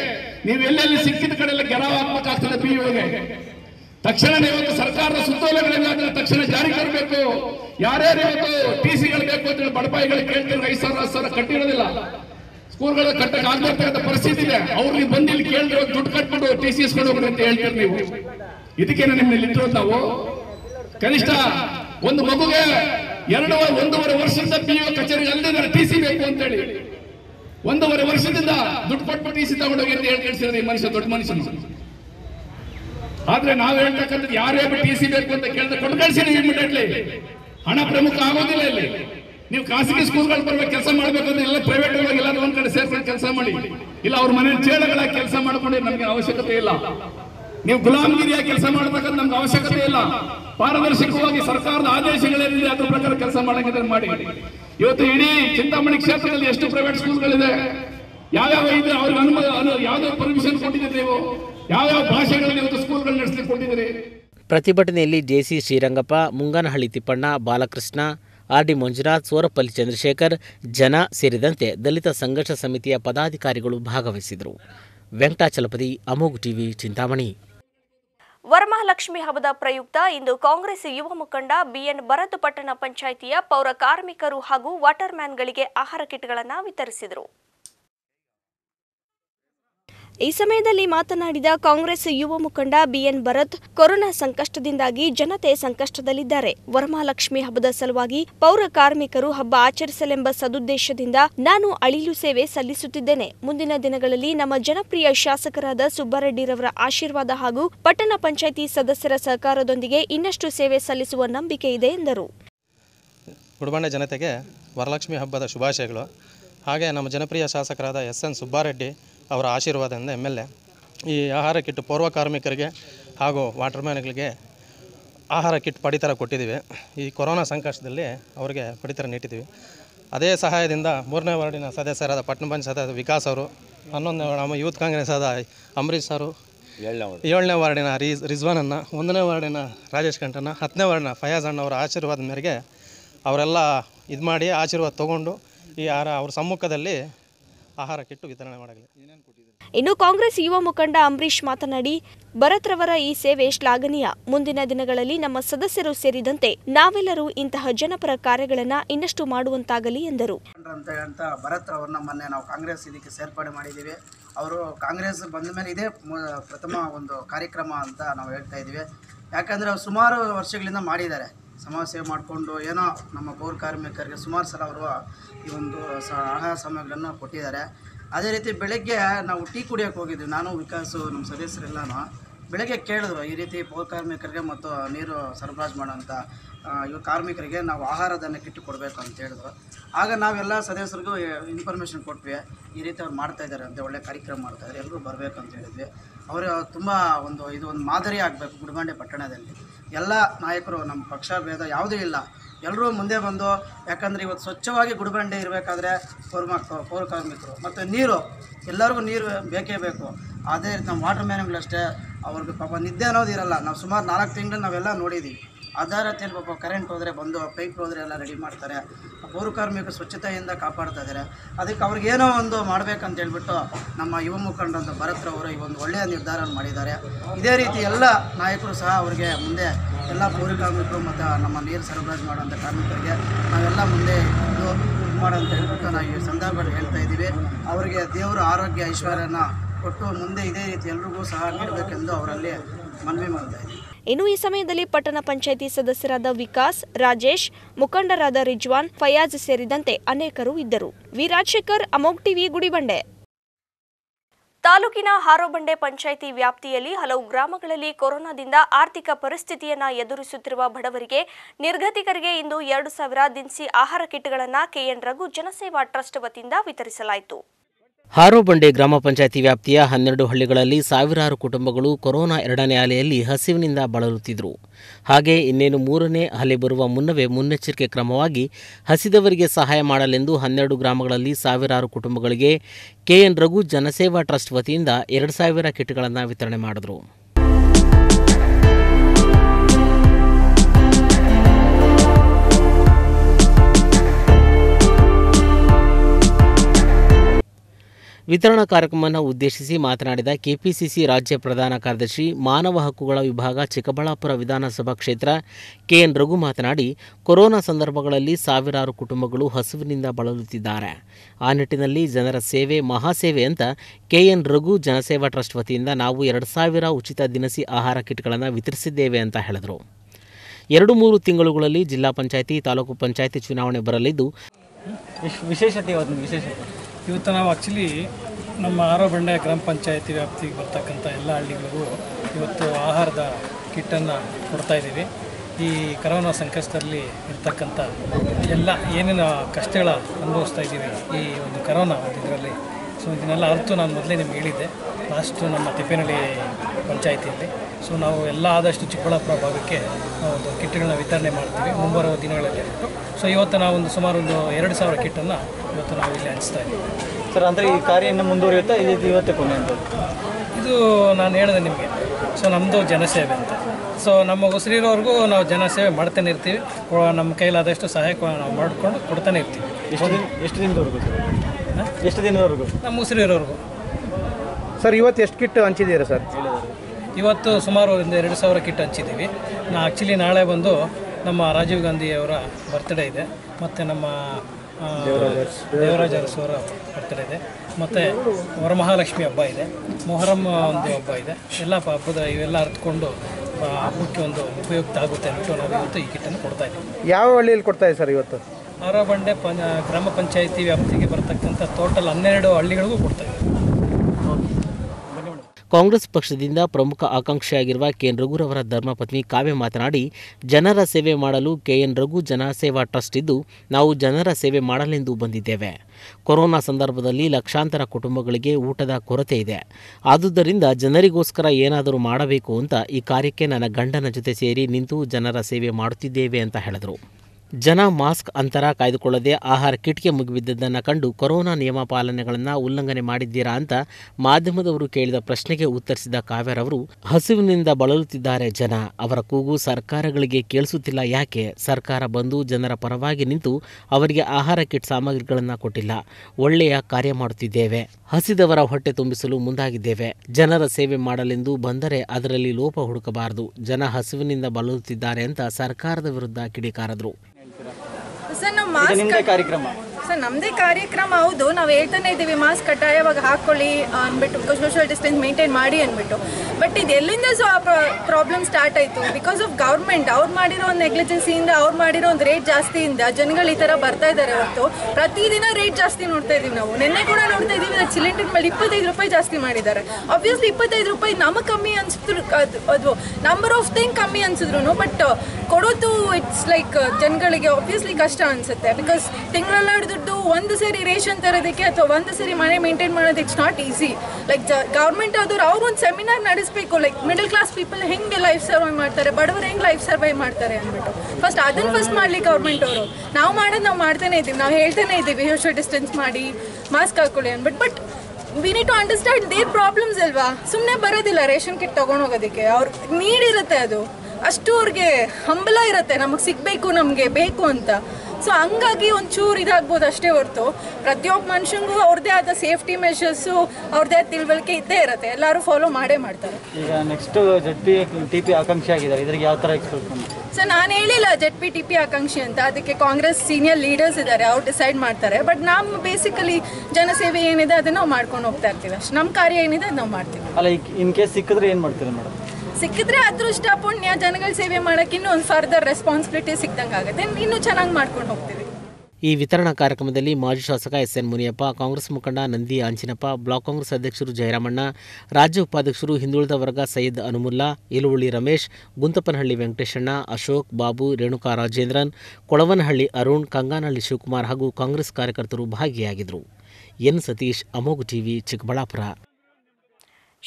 ನೀವು ಎಲ್ಲೆಲ್ಲಿ ಸಿಕ್ಕಿದ ಕಡೆಯಲ್ಲಿ ಹಾಕ್ಬೇಕಾಗ್ತದೆ ಪಿಯುಗೆ ತಕ್ಷಣ ಇವತ್ತು ಸರ್ಕಾರದ ಸುತ್ತೋಲೆಗಳಿಂದ ಅದನ್ನ ತಕ್ಷಣ ಜಾರಿ ತರಬೇಕು. ಯಾರ್ಯಾರು ಇವತ್ತು ಟಿ ಸಿಗಳು ಬೇಕು ಅಂತ ಬಡಪಾಯಿಗಳು ಕೇಳ್ತಿರೋ ಐದು ಸಾವಿರ, ಹತ್ತು ಸಾವಿರ ಕಟ್ಟಿರೋದಿಲ್ಲ. ಸ್ಕೂಲ್ಗಳ ಕಟ್ಟಕ್ಕೆ ಆಗದೆ ಇರ್ತಕ್ಕಂಥ ಪರಿಸ್ಥಿತಿ ಇದೆ. ಅವ್ರಿಗೆ ಬಂದಿ ಇಲ್ಲಿ ಕೇಳಿದ್ರೆ ದುಡ್ಡು ಕಟ್ಬಿಟ್ಟು ಟಿ ಸಿ ಇಸ್ಕೊಂಡು ಅಂತ ಹೇಳ್ತೀರಿ ನೀವು. ಇದಕ್ಕೇನೆ ನಿಮ್ಮಲ್ಲಿ ಇಟ್ಟಿರೋದು ನಾವು? ಕನಿಷ್ಠ ಒಂದು ಮಗುಗೆ ಎರಡು ಒಂದೂವರೆ ವರ್ಷದಿಂದ ಪಿ ಯು ಕಚೇರಿ ಅಲ್ಲದೆ ಟಿ ಸಿ ಬೇಕು ಅಂತೇಳಿ ಒಂದೂವರೆ ವರ್ಷದಿಂದ ದುಡ್ಡು ಕೊಟ್ಬಿಟ್ಟು ಟಿ ಸಿ ತಗೊಂಡೋಗಿ ಅಂತ ಹೇಳಿ ಕೇಳಿಸಿದ್ರೆ ಈ ಮನುಷ್ಯ ದೊಡ್ಡ ಮನುಷ್ಯನು. ಆದ್ರೆ ನಾವು ಹೇಳ್ತಕ್ಕಂಥದ್ದು ಯಾರೇ ಟಿ ಸಿ ಬೇಕು ಅಂತ ಕೇಳಿದ್ರೆ ಕೊಟ್ಟು ಕಳಿಸಿರಿ ಇಮಿಡಿಯೇಟ್ಲಿ ಹಣ ಪ್ರಮುಖ ಆಗೋದಿಲ್ಲ ಇಲ್ಲಿ. ನೀವು ಖಾಸಗಿ ಸ್ಕೂಲ್ಗಳು ಬರ್ಬೇಕು ಕೆಲಸ ಮಾಡ್ಬೇಕಂದ್ರೆ ಎಲ್ಲ ಪ್ರೈವೇಟ್ ಎಲ್ಲ ಒಂದ್ ಕಡೆ ಸೇರ್ಕೊಂಡು ಕೆಲಸ ಮಾಡಿ. ಇಲ್ಲ ಅವ್ರ ಮನೆ ಚೇಳಗಳ ಕೆಲಸ ಮಾಡ್ಕೊಂಡ್ರೆ ನಮ್ಗೆ ಅವಶ್ಯಕತೆ ಇಲ್ಲ. ನೀವು ಗುಲಾಮಗಿರಿಯಾಗಿ ಕೆಲಸ ಮಾಡ್ಬೇಕಂತ ನಮ್ಗೆ ಅವಶ್ಯಕತೆ ಇಲ್ಲ. ಪಾರದರ್ಶಕವಾಗಿ ಸರ್ಕಾರದ ಆದೇಶಗಳೇನಿದೆ ಅದ್ರ ಪ್ರಕಾರ ಕೆಲಸ ಮಾಡಂಗಿದ್ರೆ ಮಾಡಿ. ಇವತ್ತು ಇಡೀ ಚಿಂತಾಮಣಿ ಕ್ಷೇತ್ರದಲ್ಲಿ ಎಷ್ಟು ಪ್ರೈವೇಟ್ ಸ್ಕೂಲ್ಗಳಿದೆ ಯಾವ್ಯಾವ ಇದ್ರೆ ಅವ್ರಿಗೆ ಅನುಮತಿ ಯಾವ್ಯಾವ ಪರ್ಮಿಷನ್ ಕೊಟ್ಟಿದ್ದೀರಿ ನೀವು? ಯಾವ್ಯಾವ ಭಾಷೆಗಳಲ್ಲಿ ಇವತ್ತು ಸ್ಕೂಲ್ಗಳು ನಡೆಸಲಿಕ್ಕೆ ಕೊಟ್ಟಿದ್ದೀರಿ? ಪ್ರತಿಭಟನೆಯಲ್ಲಿ JC Srirangappa Munganahalli Thippanna Balakrishna R D Manjunath Sorapalli Chandrashekhar ಜನ ಸೇರಿದಂತೆ ದಲಿತ ಸಂಘರ್ಷ ಸಮಿತಿಯ ಪದಾಧಿಕಾರಿಗಳು ಭಾಗವಹಿಸಿದರು. ವೆಂಕಟಾಚಲಪತಿ ಅಮೋಘ್ ಟಿವಿ ಚಿಂತಾಮಣಿ. ವರಮಹಾಲಕ್ಷ್ಮಿ ಹಬ್ಬದ ಪ್ರಯುಕ್ತ ಇಂದು ಕಾಂಗ್ರೆಸ್ ಯುವ ಮುಖಂಡ ಬಿಎನ್ ಭರತ್ ಪಟ್ಟಣ ಪಂಚಾಯಿತಿಯ ಪೌರ ಕಾರ್ಮಿಕರು ಹಾಗೂ ವಾಟರ್ಮ್ಯಾನ್ಗಳಿಗೆ ಆಹಾರ ಕಿಟ್ಗಳನ್ನು ವಿತರಿಸಿದರು. ಈ ಸಮಯದಲ್ಲಿ ಮಾತನಾಡಿದ ಕಾಂಗ್ರೆಸ್ ಯುವ ಮುಖಂಡ ಬಿಎನ್ ಭರತ್, ಕೊರೋನಾ ಸಂಕಷ್ಟದಿಂದಾಗಿ ಜನತೆ ಸಂಕಷ್ಟದಲ್ಲಿದ್ದಾರೆ. ವರಮಹಾಲಕ್ಷ್ಮಿ ಹಬ್ಬದ ಸಲುವಾಗಿ ಪೌರ ಕಾರ್ಮಿಕರು ಹಬ್ಬ ಆಚರಿಸಲೆಂಬ ಸದುದ್ದೇಶದಿಂದ ನಾನು ಅಳಿಲು ಸೇವೆ ಸಲ್ಲಿಸುತ್ತಿದ್ದೇನೆ. ಮುಂದಿನ ದಿನಗಳಲ್ಲಿ ನಮ್ಮ ಜನಪ್ರಿಯ ಶಾಸಕರಾದ ಸುಬ್ಬಾರೆಡ್ಡಿರವರ ಆಶೀರ್ವಾದ ಹಾಗೂ ಪಟ್ಟಣ ಪಂಚಾಯಿತಿ ಸದಸ್ಯರ ಸಹಕಾರದೊಂದಿಗೆ ಇನ್ನಷ್ಟು ಸೇವೆ ಸಲ್ಲಿಸುವ ನಂಬಿಕೆ ಇದೆ ಎಂದರು. ಜನತೆಗೆ ವರಲಕ್ಷ್ಮಿ ಹಬ್ಬದ ಶುಭಾಶಯಗಳು. ಹಾಗೆ ನಮ್ಮ ಜನಪ್ರಿಯ ಶಾಸಕರಾದ ಎಸ್ ಎನ್ ಸುಬ್ಬಾರೆಡ್ಡಿ ಅವರ ಆಶೀರ್ವಾದದಿಂದ ಎಂ ಎಲ್ ಎ. ಈ ಆಹಾರ ಕಿಟ್ ಪೂರ್ವ ಕಾರ್ಮಿಕರಿಗೆ ಹಾಗೂ ವಾಟರ್ಮ್ಯಾನ್ಗಳಿಗೆ ಆಹಾರ ಕಿಟ್ ಪಡಿತರ ಕೊಟ್ಟಿದ್ದೀವಿ. ಈ ಕೊರೋನಾ ಸಂಕಷ್ಟದಲ್ಲಿ ಅವರಿಗೆ ಪಡಿತರ ನೀಟ್ಟಿದ್ದೀವಿ. ಅದೇ ಸಹಾಯದಿಂದ ಮೂರನೇ ವಾರ್ಡಿನ ಸದಸ್ಯರಾದ ಪಟ್ಟಣ ಪಂಚಾಯತ್ ವಿಕಾಸ್ ಅವರು ಹನ್ನೊಂದನೇ ವಾರ್ಡ್ ನಮ್ಮ ಯೂತ್ ಕಾಂಗ್ರೆಸ್ ಆದ ಅಂಬರೀಷ್ ಅವರು ಏಳನೇ ವಾರ್ಡಿನ ರಿಜ್ ರಿಜ್ವಾನನ್ನು ಒಂದನೇ ವಾರ್ಡಿನ ರಾಜೇಶ್ ಕಂಠನ ಹತ್ತನೇ ವಾರ್ಡಿನ ಫಯಾಜ್ ಅಣ್ಣವರ ಆಶೀರ್ವಾದ ಮೇರೆಗೆ ಅವರೆಲ್ಲ ಇದು ಮಾಡಿ ಆಶೀರ್ವಾದ ತೊಗೊಂಡು ಈ ಆರ ಅವ್ರ ಸಮ್ಮುಖದಲ್ಲಿ ಆಹಾರ ಕಿಟ್ಟು ವಿತರಣೆ ಮಾಡಲಿ ಇನ್ನು ಕಾಂಗ್ರೆಸ್ ಯುವ ಮುಖಂಡ ಅಂಬರೀಶ್ ಮಾತನಾಡಿ ಭರತ್ ರವರ ಈ ಸೇವೆ ಶ್ಲಾಘನೀಯ. ಮುಂದಿನ ದಿನಗಳಲ್ಲಿ ನಮ್ಮ ಸದಸ್ಯರು ಸೇರಿದಂತೆ ನಾವೆಲ್ಲರೂ ಇಂತಹ ಜನಪರ ಕಾರ್ಯಗಳನ್ನು ಇನ್ನಷ್ಟು ಮಾಡುವಂತಾಗಲಿ ಎಂದರು. ಮೊನ್ನೆ ನಾವು ಕಾಂಗ್ರೆಸ್ ಇದಕ್ಕೆ ಸೇರ್ಪಡೆ ಮಾಡಿದ್ದೀವಿ. ಅವರು ಕಾಂಗ್ರೆಸ್ ಬಂದ ಮೇಲೆ ಇದೇ ಪ್ರಥಮ ಒಂದು ಕಾರ್ಯಕ್ರಮ ಅಂತ ನಾವು ಹೇಳ್ತಾ ಇದ್ದೀವಿ. ಯಾಕಂದ್ರೆ ಅವ್ರು ಸುಮಾರು ವರ್ಷಗಳಿಂದ ಮಾಡಿದ್ದಾರೆ. ಸಮಾಜ ಮಾಡಿಕೊಂಡು ಏನೋ ನಮ್ಮ ಪೌರ ಕಾರ್ಮಿಕರಿಗೆ ಸುಮಾರು ಸಲ ಅವರು ಈ ಒಂದು ಸ ಆಹಾರ ಸಾಮಗ್ರಿಗಳನ್ನು ಕೊಟ್ಟಿದ್ದಾರೆ. ಅದೇ ರೀತಿ ಬೆಳಗ್ಗೆ ನಾವು ಟೀ ಕುಡಿಯೋಕೆ ಹೋಗಿದ್ವಿ. ನಾನು, ವಿಕಾಸು, ನಮ್ಮ ಸದಸ್ಯರೆಲ್ಲನೂ ಬೆಳಗ್ಗೆ ಕೇಳಿದ್ರು, ಈ ರೀತಿ ಪೌರ ಕಾರ್ಮಿಕರಿಗೆ ಮತ್ತು ನೀರು ಸರಬರಾಜು ಮಾಡೋಂಥ ಇವ ಕಾರ್ಮಿಕರಿಗೆ ನಾವು ಆಹಾರದನ್ನ ಕಿಟ್ಟು ಕೊಡಬೇಕು ಅಂತ ಹೇಳಿದ್ರು. ಆಗ ನಾವೆಲ್ಲ ಸದಸ್ಯರಿಗೂ ಇನ್ಫಾರ್ಮೇಷನ್ ಕೊಟ್ವಿ. ಈ ರೀತಿ ಅವ್ರು ಮಾಡ್ತಾಯಿದ್ದಾರೆ ಅಂತ, ಒಳ್ಳೆ ಕಾರ್ಯಕ್ರಮ ಮಾಡ್ತಾಯಿದ್ದಾರೆ ಎಲ್ಲರೂ ಬರಬೇಕು ಅಂತ ಹೇಳಿದ್ವಿ. ಅವರು ತುಂಬ ಒಂದು, ಇದು ಒಂದು ಮಾದರಿ ಆಗಬೇಕು ಗುಡಿಬಂಡೆ ಪಟ್ಟಣದಲ್ಲಿ. ಎಲ್ಲ ನಾಯಕರು ನಮ್ಮ ಪಕ್ಷ ಭೇದ ಯಾವುದೂ ಇಲ್ಲ. ಎಲ್ಲರೂ ಮುಂದೆ ಬಂದು, ಯಾಕಂದರೆ ಇವತ್ತು ಸ್ವಚ್ಛವಾಗಿ ಗುಡಿಬಂಡೆ ಇರಬೇಕಾದ್ರೆ ಪೌರ ಪೌರ ಕಾರ್ಮಿಕರು ಮತ್ತು ನೀರು, ಎಲ್ಲರಿಗೂ ನೀರು ಬೇಕೇ ಬೇಕು. ಅದೇ ರೀತಿ ನಮ್ಮ ವಾಟರ್ ಮ್ಯಾನ್ಗಳಷ್ಟೇ ಅವ್ರಿಗೆ ಪಾಪ ನಿದ್ದೆ ಅನ್ನೋದು ಇರಲ್ಲ. ನಾವು ಸುಮಾರು ನಾಲ್ಕು ತಿಂಗಳು ನಾವೆಲ್ಲ ನೋಡಿದ್ದೀವಿ ಆಧಾರ ಪಾಪ ಕರೆಂಟ್ ಹೋದರೆ ಬಂದು ಪೈಪ್ ಹೋದರೆ ಎಲ್ಲ ರೆಡಿ ಮಾಡ್ತಾರೆ. ಪೌರ ಕಾರ್ಮಿಕರು ಸ್ವಚ್ಛತೆಯಿಂದ ಕಾಪಾಡ್ತಾ ಇದ್ದಾರೆ ಅದಕ್ಕೆ ಅವ್ರಿಗೇನೋ ಒಂದು ಮಾಡಬೇಕಂತ ಹೇಳ್ಬಿಟ್ಟು ನಮ್ಮ ಯುವ ಮುಖಂಡರಂತ ಭರತ್ರವರು ಈ ಒಂದು ಒಳ್ಳೆಯ ನಿರ್ಧಾರ ಮಾಡಿದ್ದಾರೆ. ಇದೇ ರೀತಿ ಎಲ್ಲ ನಾಯಕರು ಸಹ ಅವರಿಗೆ ಮುಂದೆ ಎಲ್ಲ ಪೌರ ಕಾರ್ಮಿಕರು ಮತ್ತು ನಮ್ಮ ನೀರು ಸರಬರಾಜು ಮಾಡುವಂಥ ಕಾರ್ಮಿಕರಿಗೆ ನಾವೆಲ್ಲ ಮುಂದೆ ಇದು ಇದು ಮಾಡೋಂತ ಹೇಳ್ಬಿಟ್ಟು ನಾವು ಈ ಸಂದರ್ಭದಲ್ಲಿ ಹೇಳ್ತಾ ಇದ್ದೀವಿ. ಅವರಿಗೆ ದೇವರ ಆರೋಗ್ಯ, ಐಶ್ವರ್ಯನ ಕೊಟ್ಟು ಮುಂದೆ ಇದೇ ರೀತಿ ಎಲ್ರಿಗೂ ಸಹ ನೀಡಬೇಕೆಂದು ಅವರಲ್ಲಿ ಮನವಿ ಮಾಡ್ತಾ ಇದ್ದೀವಿ. ಇನ್ನು ಈ ಸಮಯದಲ್ಲಿ ಪಟ್ಟಣ ಪಂಚಾಯಿತಿ ಸದಸ್ಯರಾದ ವಿಕಾಸ್, ರಾಜೇಶ್, ಮುಖಂಡರಾದ ರಿಜ್ವಾನ್, ಫಯಾಜ್ ಸೇರಿದಂತೆ ಅನೇಕರು ಇದ್ದರು. ವಿರಾಜಶೇಖರ್ ಅಮೋಗ್ ಟಿವಿ, ಗುಡಿಬಂಡೆ. ತಾಲೂಕಿನ ಹಾರೋಬಂಡೆ ಪಂಚಾಯಿತಿ ವ್ಯಾಪ್ತಿಯಲ್ಲಿ ಹಲವು ಗ್ರಾಮಗಳಲ್ಲಿ ಕೊರೋನಾದಿಂದ ಆರ್ಥಿಕ ಪರಿಸ್ಥಿತಿಯನ್ನು ಎದುರಿಸುತ್ತಿರುವ ಬಡವರಿಗೆ, ನಿರ್ಗತಿಕರಿಗೆ ಇಂದು ಎರಡು ಸಾವಿರ ದಿನಸಿ ಆಹಾರ ಕಿಟ್ಗಳನ್ನು ಕೆಎನ್ ರಘು ಜನಸೇವಾ ಟ್ರಸ್ಟ್ ವತಿಯಿಂದ ವಿತರಿಸಲಾಯಿತು. ಹಾರೋಬಂಡೆ ಗ್ರಾಮ ಪಂಚಾಯತಿ ವ್ಯಾಪ್ತಿಯ ಹನ್ನೆರಡು ಹಳ್ಳಿಗಳಲ್ಲಿ ಸಾವಿರಾರು ಕುಟುಂಬಗಳು ಕೊರೋನಾ ಎರಡನೇ ಅಲೆಯಲ್ಲಿ ಹಸಿವಿನಿಂದ ಬಳಲುತ್ತಿದ್ದರು ಹಾಗೆ ಇನ್ನೇನು ಮೂರನೇ ಅಲೆ ಬರುವ ಮುನ್ನವೇ ಮುನ್ನೆಚ್ಚರಿಕೆ ಕ್ರಮವಾಗಿ ಹಸಿದವರಿಗೆ ಸಹಾಯ ಮಾಡಲೆಂದು ಹನ್ನೆರಡು ಗ್ರಾಮಗಳಲ್ಲಿ ಸಾವಿರಾರು ಕುಟುಂಬಗಳಿಗೆ ಕೆಎನ್ ರಘು ಜನಸೇವಾ ಟ್ರಸ್ಟ್ ವತಿಯಿಂದ ಎರಡು ಸಾವಿರ ಕಿಟ್ಗಳನ್ನು ವಿತರಣೆ ಮಾಡಿದರು. ವಿತರಣಾ ಕಾರ್ಯಕ್ರಮವನ್ನು ಉದ್ದೇಶಿಸಿ ಮಾತನಾಡಿದ ಕೆಪಿಸಿಸಿ ರಾಜ್ಯ ಪ್ರಧಾನ ಕಾರ್ಯದರ್ಶಿ, ಮಾನವ ಹಕ್ಕುಗಳ ವಿಭಾಗ, ಚಿಕ್ಕಬಳ್ಳಾಪುರ ವಿಧಾನಸಭಾ ಕ್ಷೇತ್ರ ಕೆಎನ್ ರಘು ಮಾತನಾಡಿ, ಕೊರೋನಾ ಸಂದರ್ಭಗಳಲ್ಲಿ ಸಾವಿರಾರು ಕುಟುಂಬಗಳು ಹಸುವಿನಿಂದ ಬಳಲುತ್ತಿದ್ದಾರೆ. ಆ ನಿಟ್ಟಿನಲ್ಲಿ ಜನರ ಸೇವೆ, ಮಹಾಸೇವೆ ಅಂತ ಕೆಎನ್ ರಘು ಜನಸೇವಾ ಟ್ರಸ್ಟ್ ವತಿಯಿಂದ ನಾವು ಎರಡು ಸಾವಿರ ಉಚಿತ ದಿನಸಿ ಆಹಾರ ಕಿಟ್ಗಳನ್ನು ವಿತರಿಸಿದ್ದೇವೆ ಅಂತ ಹೇಳಿದರು. ಎರಡು ಮೂರು ತಿಂಗಳುಗಳಲ್ಲಿ ಜಿಲ್ಲಾ ಪಂಚಾಯಿತಿ, ತಾಲೂಕು ಪಂಚಾಯಿತಿ ಚುನಾವಣೆ ಬರಲಿದ್ದು ವಿಶೇಷತೆ ವಿಶೇಷತೆ. ಇವತ್ತು ನಾವು ಆ್ಯಕ್ಚುಲಿ ನಮ್ಮ ಆರೋಬಂಡೆ ಗ್ರಾಮ ಪಂಚಾಯತಿ ವ್ಯಾಪ್ತಿಗೆ ಬರ್ತಕ್ಕಂಥ ಎಲ್ಲ ಹಳ್ಳಿಗಳಿಗೂ ಇವತ್ತು ಆಹಾರದ ಕಿಟ್ಟನ್ನು ಕೊಡ್ತಾ ಇದ್ದೀವಿ. ಈ ಕರೋನಾ ಸಂಕಷ್ಟದಲ್ಲಿ ಇರ್ತಕ್ಕಂಥ ಎಲ್ಲ ಏನೇನು ಕಷ್ಟಗಳ ಅನುಭವಿಸ್ತಾ ಇದ್ದೀವಿ ಈ ಒಂದು ಕರೋನಾ ಇದರಲ್ಲಿ ಸೊ ಇದನ್ನೆಲ್ಲ ಅರ್ಥ ನಾನು ಮೊದಲೇ ನಿಮ್ಗೆ ಹೇಳಿದ್ದೆ. ಲಾಸ್ಟು ನಮ್ಮ ತಿಪ್ಪೇನಹಳ್ಳಿ ಪಂಚಾಯತಿಯಲ್ಲಿ. ಸೊ ನಾವು ಎಲ್ಲ ಆದಷ್ಟು ಚಿಕ್ಕಬಳ್ಳಾಪುರ ಭಾಗಕ್ಕೆ ಒಂದು ಕಿಟ್ಗಳನ್ನ ವಿತರಣೆ ಮಾಡ್ತೀವಿ ಮುಂಬರುವ ದಿನಗಳಲ್ಲಿ. ಸೊ ಇವತ್ತು ನಾವು ಒಂದು ಸುಮಾರು ಒಂದು ಎರಡು ಸಾವಿರ ಕಿಟ್ಟನ್ನು ಇವತ್ತು ನಾವು ಇಲ್ಲಿ ಹಂಚ್ತಾ ಇದ್ದೀವಿ. ಸರ್ ಅಂದರೆ ಈ ಕಾರ್ಯ ಇನ್ನು ಮುಂದುವರಿಯುತ್ತಾ? ಇದು ಇವತ್ತೇ ಕೊನೆ ಅಂತ? ಇದು ನಾನು ಹೇಳಿದೆ ನಿಮಗೆ. ಸೊ ನಮ್ಮದು ಜನಸೇವೆ ಅಂತ. ಸೊ ನಮ್ಮ ಉಸಿರಿರೋರ್ಗೂ ನಾವು ಜನಸೇವೆ ಮಾಡ್ತಾನೆ ಇರ್ತೀವಿ. ನಮ್ಮ ಕೈಲಾದಷ್ಟು ಸಹಾಯ ಕೊ- ನಾವು ಮಾಡಿಕೊಂಡು ಕೊಡ್ತಾನೆ ಇರ್ತೀವಿ. ಎಷ್ಟು ದಿನ ಎಷ್ಟು ದಿನದವರೆಗೂ ಸರ್? ಎಷ್ಟು ದಿನದವರೆಗೂ? ನಮ್ಮ ಉಸಿರಿರೋರ್ಗೂ. ಸರ್ ಇವತ್ತು ಎಷ್ಟು ಕಿಟ್ ಹಂಚಿದ್ದೀರಾ ಸರ್? ಇವತ್ತು ಸುಮಾರು ಒಂದು ಎರಡು ಸಾವಿರ ಕಿಟ್ ಹಂಚಿದ್ದೀವಿ. ನಾ ಆ್ಯಕ್ಚುಲಿ ನಾಳೆ ಬಂದು ನಮ್ಮ ರಾಜೀವ್ ಗಾಂಧಿಯವರ ಬರ್ತ್ಡೇ ಇದೆ. ಮತ್ತು ನಮ್ಮ ದೇವರಾಜ ಅರಸುವರ ಬರ್ತಾರೆ ಬರ್ತ್ಡೇ ಇದೆ. ಮತ್ತು ವರಮಹಾಲಕ್ಷ್ಮಿ ಹಬ್ಬ ಇದೆ. ಮೊಹರಂ ಒಂದು ಹಬ್ಬ ಇದೆ. ಎಲ್ಲ ಪ- ಹಬ್ಬದ ಇವೆಲ್ಲ ಅರ್ಥಕೊಂಡು ಆ, ಹಬ್ಬಕ್ಕೆ ಒಂದು ಉಪಯುಕ್ತ ಆಗುತ್ತೆ ಅಂದ್ಬಿಟ್ಟು ನಾವು ಇವತ್ತು ಈ ಕಿಟ್ಟನ್ನು ಕೊಡ್ತಾ ಇದ್ದೀವಿ. ಯಾವ ಹಳ್ಳಿಯಲ್ಲಿ ಕೊಡ್ತಾ ಇದೆ ಸರ್ ಇವತ್ತು? ಆರಬಂಡೆ ಪಂಚ ಗ್ರಾಮ ಪಂಚಾಯಿತಿ ವ್ಯಾಪ್ತಿಗೆ ಬರ್ತಕ್ಕಂಥ ಟೋಟಲ್ ಹನ್ನೆರಡು ಹಳ್ಳಿಗಳಿಗೂ ಕೊಡ್ತಾ ಇದ್ದೀವಿ. ಕಾಂಗ್ರೆಸ್ ಪಕ್ಷದಿಂದ ಪ್ರಮುಖ ಆಕಾಂಕ್ಷಿಯಾಗಿರುವ ಕೆಎನ್ ರಘುರವರ ಧರ್ಮಪತ್ನಿ ಕಾವ್ಯ ಮಾತನಾಡಿ, ಜನರ ಸೇವೆ ಮಾಡಲು ಕೆಎನ್ ರಘು ಜನಸೇವಾ ಟ್ರಸ್ಟ್ ಇದ್ದು, ನಾವು ಜನರ ಸೇವೆ ಮಾಡಲೆಂದು ಬಂದಿದ್ದೇವೆ. ಕೊರೋನಾ ಸಂದರ್ಭದಲ್ಲಿ ಲಕ್ಷಾಂತರ ಕುಟುಂಬಗಳಿಗೆ ಊಟದ ಕೊರತೆ ಇದೆ. ಆದುದರಿಂದ ಜನರಿಗೋಸ್ಕರ ಏನಾದರೂ ಮಾಡಬೇಕು ಅಂತ ಈ ಕಾರ್ಯಕ್ಕೆ ನನ್ನ ಗಂಡನ ಜೊತೆ ಸೇರಿ ನಿಂತು ಜನರ ಸೇವೆ ಮಾಡುತ್ತಿದ್ದೇವೆ ಅಂತ ಹೇಳಿದರು. ಜನ ಮಾಸ್ಕ್ ಅಂತರ ಕಾಯ್ದುಕೊಳ್ಳದೆ ಆಹಾರ ಕಿಟ್ಗೆ ಮುಗಿಬಿದ್ದದ್ದನ್ನು ಕಂಡು ಕೊರೋನಾ ನಿಯಮ ಪಾಲನೆಗಳನ್ನು ಉಲ್ಲಂಘನೆ ಮಾಡಿದ್ದೀರಾ ಅಂತ ಮಾಧ್ಯಮದವರು ಕೇಳಿದ ಪ್ರಶ್ನೆಗೆ ಉತ್ತರಿಸಿದ ಕಾವ್ಯರವರು ಹಸಿವಿನಿಂದ ಬಳಲುತ್ತಿದ್ದಾರೆ ಜನ. ಅವರ ಕೂಗು ಸರ್ಕಾರಗಳಿಗೆ ಕೇಳಿಸುತ್ತಿಲ್ಲ. ಯಾಕೆ? ಸರ್ಕಾರ ಬಂದು ಜನರ ಪರವಾಗಿ ನಿಂತು ಅವರಿಗೆ ಆಹಾರ ಕಿಟ್ ಸಾಮಗ್ರಿಗಳನ್ನು ಕೊಟ್ಟಿಲ್ಲ. ಒಳ್ಳೆಯ ಕಾರ್ಯ ಮಾಡುತ್ತಿದ್ದೇವೆ. ಹಸಿದವರ ಹೊಟ್ಟೆ ತುಂಬಿಸಲು ಮುಂದಾಗಿದ್ದೇವೆ. ಜನರ ಸೇವೆ ಮಾಡಲೆಂದು ಬಂದರೆ ಅದರಲ್ಲಿ ಲೋಪ ಹುಡುಕಬಾರದು. ಜನ ಹಸಿವಿನಿಂದ ಬಳಲುತ್ತಿದ್ದಾರೆ ಅಂತ ಸರ್ಕಾರದ ವಿರುದ್ಧ ಕಿಡಿಕಾರದರು. ಸರ್ ನಾವು ಮಾಸ್ಕ್ ಕಾರ್ಯಕ್ರಮ. ಸರ್ ನಮ್ಮದೇ ಕಾರ್ಯಕ್ರಮ ಹೌದು ನಾವು ಹೇಳ್ತಾನೆ ಇದ್ದೀವಿ ಮಾಸ್ಕ್ ಕಡ್ಡಾಯವಾಗಿ ಹಾಕೊಳ್ಳಿ ಅಂದ್ಬಿಟ್ಟು ಸೋಷಿಯಲ್ ಡಿಸ್ಟೆನ್ಸ್ ಮೇಂಟೈನ್ ಮಾಡಿ ಅಂದ್ಬಿಟ್ಟು ಬಟ್ ಇದು ಎಲ್ಲಿಂದ ಸೊ ಆ ಪ್ರಾಬ್ಲಮ್ ಸ್ಟಾರ್ಟ್ ಆಯಿತು? ಬಿಕಾಸ್ ಆಫ್ ಗೌರ್ಮೆಂಟ್ ಅವ್ರು ಮಾಡಿರೋ ಒಂದು ನೆಗ್ಲಿಜೆನ್ಸಿಯಿಂದ ಅವ್ರು ಮಾಡಿರೋ ಒಂದು ರೇಟ್ ಜಾಸ್ತಿಯಿಂದ ಜನಗಳು ಈ ಥರ ಬರ್ತಾ ಇದ್ದಾರೆ ಅವತ್ತು ಪ್ರತಿದಿನ ರೇಟ್ ಜಾಸ್ತಿ ನೋಡ್ತಾ ಇದ್ದೀವಿ ನಾವು. ನಿನ್ನೆ ಕೂಡ ನೋಡ್ತಾ ಇದ್ದೀವಿ ಸಿಲಿಂಡರ್ ಮೇಲೆ ಇಪ್ಪತ್ತೈದು ರೂಪಾಯಿ ಜಾಸ್ತಿ ಮಾಡಿದ್ದಾರೆ. ಆಬ್ವಿಯಸ್ಲಿ ಇಪ್ಪತ್ತೈದು ರೂಪಾಯಿ ನಮಗೆ ಕಮ್ಮಿ ಅನ್ಸಿದ್ರು, ಅದು ಅದು ನಂಬರ್ ಆಫ್ ಥಿಂಗ್ ಕಮ್ಮಿ ಅನ್ಸಿದ್ರು ಬಟ್ ಕೊಡೋದು ಇಟ್ಸ್ ಲೈಕ್ ಜನಗಳಿಗೆ ಆಬ್ವಿಯಸ್ಲಿ ಕಷ್ಟ ಅನ್ಸುತ್ತೆ. ಬಿಕಾಸ್ ತಿಂಗಳೆಲ್ಲ ದುಡ್ಡು ಒಂದು ಸರಿ ರೇಷನ್ ತರೋದಕ್ಕೆ ಅಥವಾ ಒಂದು ಸರಿ ಮನೆ ಮೇಂಟೈನ್ ಮಾಡೋದಕ್ಕೆ it's not easy like government ಆದವ್ರು ಅವ್ರು ಒಂದು ಸೆಮಿನಾರ್ ನಡೆಸಬೇಕು ಲೈಕ್ ಮಿಡಲ್ ಕ್ಲಾಸ್ ಪೀಪಲ್ ಹೆಂಗೆ ಲೈಫ್ ಸರ್ವೈವ್ ಮಾಡ್ತಾರೆ? ಬಡವರು ಹೆಂಗೆ ಲೈಫ್ ಸರ್ವೈವ್ ಮಾಡ್ತಾರೆ ಅಂದ್ಬಿಟ್ಟು. ಫಸ್ಟ್ ಅದನ್ನು ಫಸ್ಟ್ ಮಾಡಲಿ ಗೌರ್ಮೆಂಟ್ ಅವರು. ನಾವು ಮಾಡೋದು ನಾವು ಮಾಡ್ತಾನೆ ಇದ್ದೀವಿ. ನಾವು ಹೇಳ್ತಾನೆ ಇದ್ದೀವಿ ಸೋಷಿಯಲ್ ಡಿಸ್ಟೆನ್ಸ್ ಮಾಡಿ ಮಾಸ್ಕ್ ಹಾಕೊಳ್ಳಿ ಅಂದ್ಬಿಟ್ಟು but we need to understand their problems ಅಲ್ವಾ? ಸುಮ್ಮನೆ ಬರೋದಿಲ್ಲ ರೇಷನ್ ಕಿಟ್ ತೊಗೊಂಡು ಹೋಗೋದಕ್ಕೆ. ಅವ್ರ ನೀಡ್ ಇರುತ್ತೆ ಅದು. ಅಷ್ಟು ಅವ್ರಿಗೆ ಹಂಬಲ ಇರುತ್ತೆ. ನಮಗೆ ಸಿಗಬೇಕು, ನಮಗೆ ಬೇಕು ಅಂತ. ಸೊ ಹಂಗಾಗಿ ಒಂಚೂರು ಇದಾಗ್ಬೋದು ಅಷ್ಟೇ ಹೊರತು. ಪ್ರತಿಯೊಬ್ಬ ಮನುಷ್ಯಂಗೂ ಅವ್ರದ್ದೇ ಆದ ಸೇಫ್ಟಿ ಮೆಷರ್ಸು ಅವ್ರದೇ ಆದ ತಿಳುವಳಿಕೆ ಇದ್ದೇ ಇರುತ್ತೆ. ಎಲ್ಲರೂ ಫಾಲೋ ಮಾಡೇ ಮಾಡ್ತಾರೆ. ಈಗ next Z P T P ಆಕಾಂಕ್ಷಿ ಆಗಿದ್ದಾರೆ. ಇದ್ರಿಗೆ ಯಾವ ಥರ ಎಕ್ಸ್ಪೆಕ್ಟ್ ಮಾಡ್ತೀವಿ ಸೊ ನಾನು ಹೇಳಿಲ್ಲ ಜೆಡ್ ಪಿ ಟಿ ಪಿ ಆಕಾಂಕ್ಷಿ ಅಂತ. ಅದಕ್ಕೆ ಕಾಂಗ್ರೆಸ್ ಸೀನಿಯರ್ ಲೀಡರ್ಸ್ ಇದ್ದಾರೆ. ಅವ್ರು ಡಿಸೈಡ್ ಮಾಡ್ತಾರೆ. ಬಟ್ ನಮ್ಮ ಬೇಸಿಕಲಿ ಜನಸೇವೆ ಏನಿದೆ ಅದನ್ನ ನಾವು ಮಾಡ್ಕೊಂಡು ಹೋಗ್ತಾ ಇರ್ತೀವಿ ಅಷ್ಟು. ನಮ್ಮ ಕಾರ್ಯ ಏನಿದೆ ಅದು ನಾವು ಮಾಡ್ತೀವಿ. ಅಲ್ಲ ಇನ್ ಕೇಸ್ ಸಿಕ್ಕಿದ್ರೆ ಏನು ಮಾಡ್ತೀರಾ ಮೇಡಮ್ ಸಿಕ್ಕಿದ್ರೆ ಅದೃಷ್ಟ, ಪುಣ್ಯ, ಜನಗಳ ಸೇವೆ ಮಾಡಕ್ಕೆ ಇನ್ನೂ ಒಂದು ಫರ್ದರ್ ರೆಸ್ಪಾನ್ಸಿಬಿಲಿಟಿ ಸಿಕ್ದಂಗೆ ಆಗುತ್ತೆ. ಇನ್ನೂ ಚೆನ್ನಾಗಿ ಮಾಡ್ಕೊಂಡು ಹೋಗ್ತೀವಿ. ಈ ವಿತರಣಾ ಕಾರ್ಯಕ್ರಮದಲ್ಲಿ ಮಾಜಿ ಶಾಸಕ ಎಸ್ ಎನ್ ಮುನಿಯಪ್ಪ, ಕಾಂಗ್ರೆಸ್ ಮುಖಂಡ ನಂದಿ ಆಂಜಿನಪ್ಪ, ಬ್ಲಾಕ್ ಕಾಂಗ್ರೆಸ್ ಅಧ್ಯಕ್ಷರು ಜಯರಾಮಣ್ಣ, ರಾಜ್ಯ ಉಪಾಧ್ಯಕ್ಷರು ಹಿಂದುಳಿದ ವರ್ಗ ಸೈಯದ್ ಅನುಮುಲ್ಲಾ, ಇಲುವಳ್ಳಿ ರಮೇಶ್, ಗುಂತಪ್ಪನಹಳ್ಳಿ ವೆಂಕಟೇಶಣ್ಣ, ಅಶೋಕ್, ಬಾಬು, ರೇಣುಕಾ ರಾಜೇಂದ್ರನ್, ಕೊಳವನಹಳ್ಳಿ ಅರುಣ್, ಕಂಗಾನಹಳ್ಳಿ ಶಿವಕುಮಾರ್ ಹಾಗೂ ಕಾಂಗ್ರೆಸ್ ಕಾರ್ಯಕರ್ತರು ಭಾಗಿಯಾಗಿದ್ದರು. ಎನ್ ಸತೀಶ್, ಅಮೋಘ ಟಿವಿ, ಚಿಕ್ಕಬಳ್ಳಾಪುರ.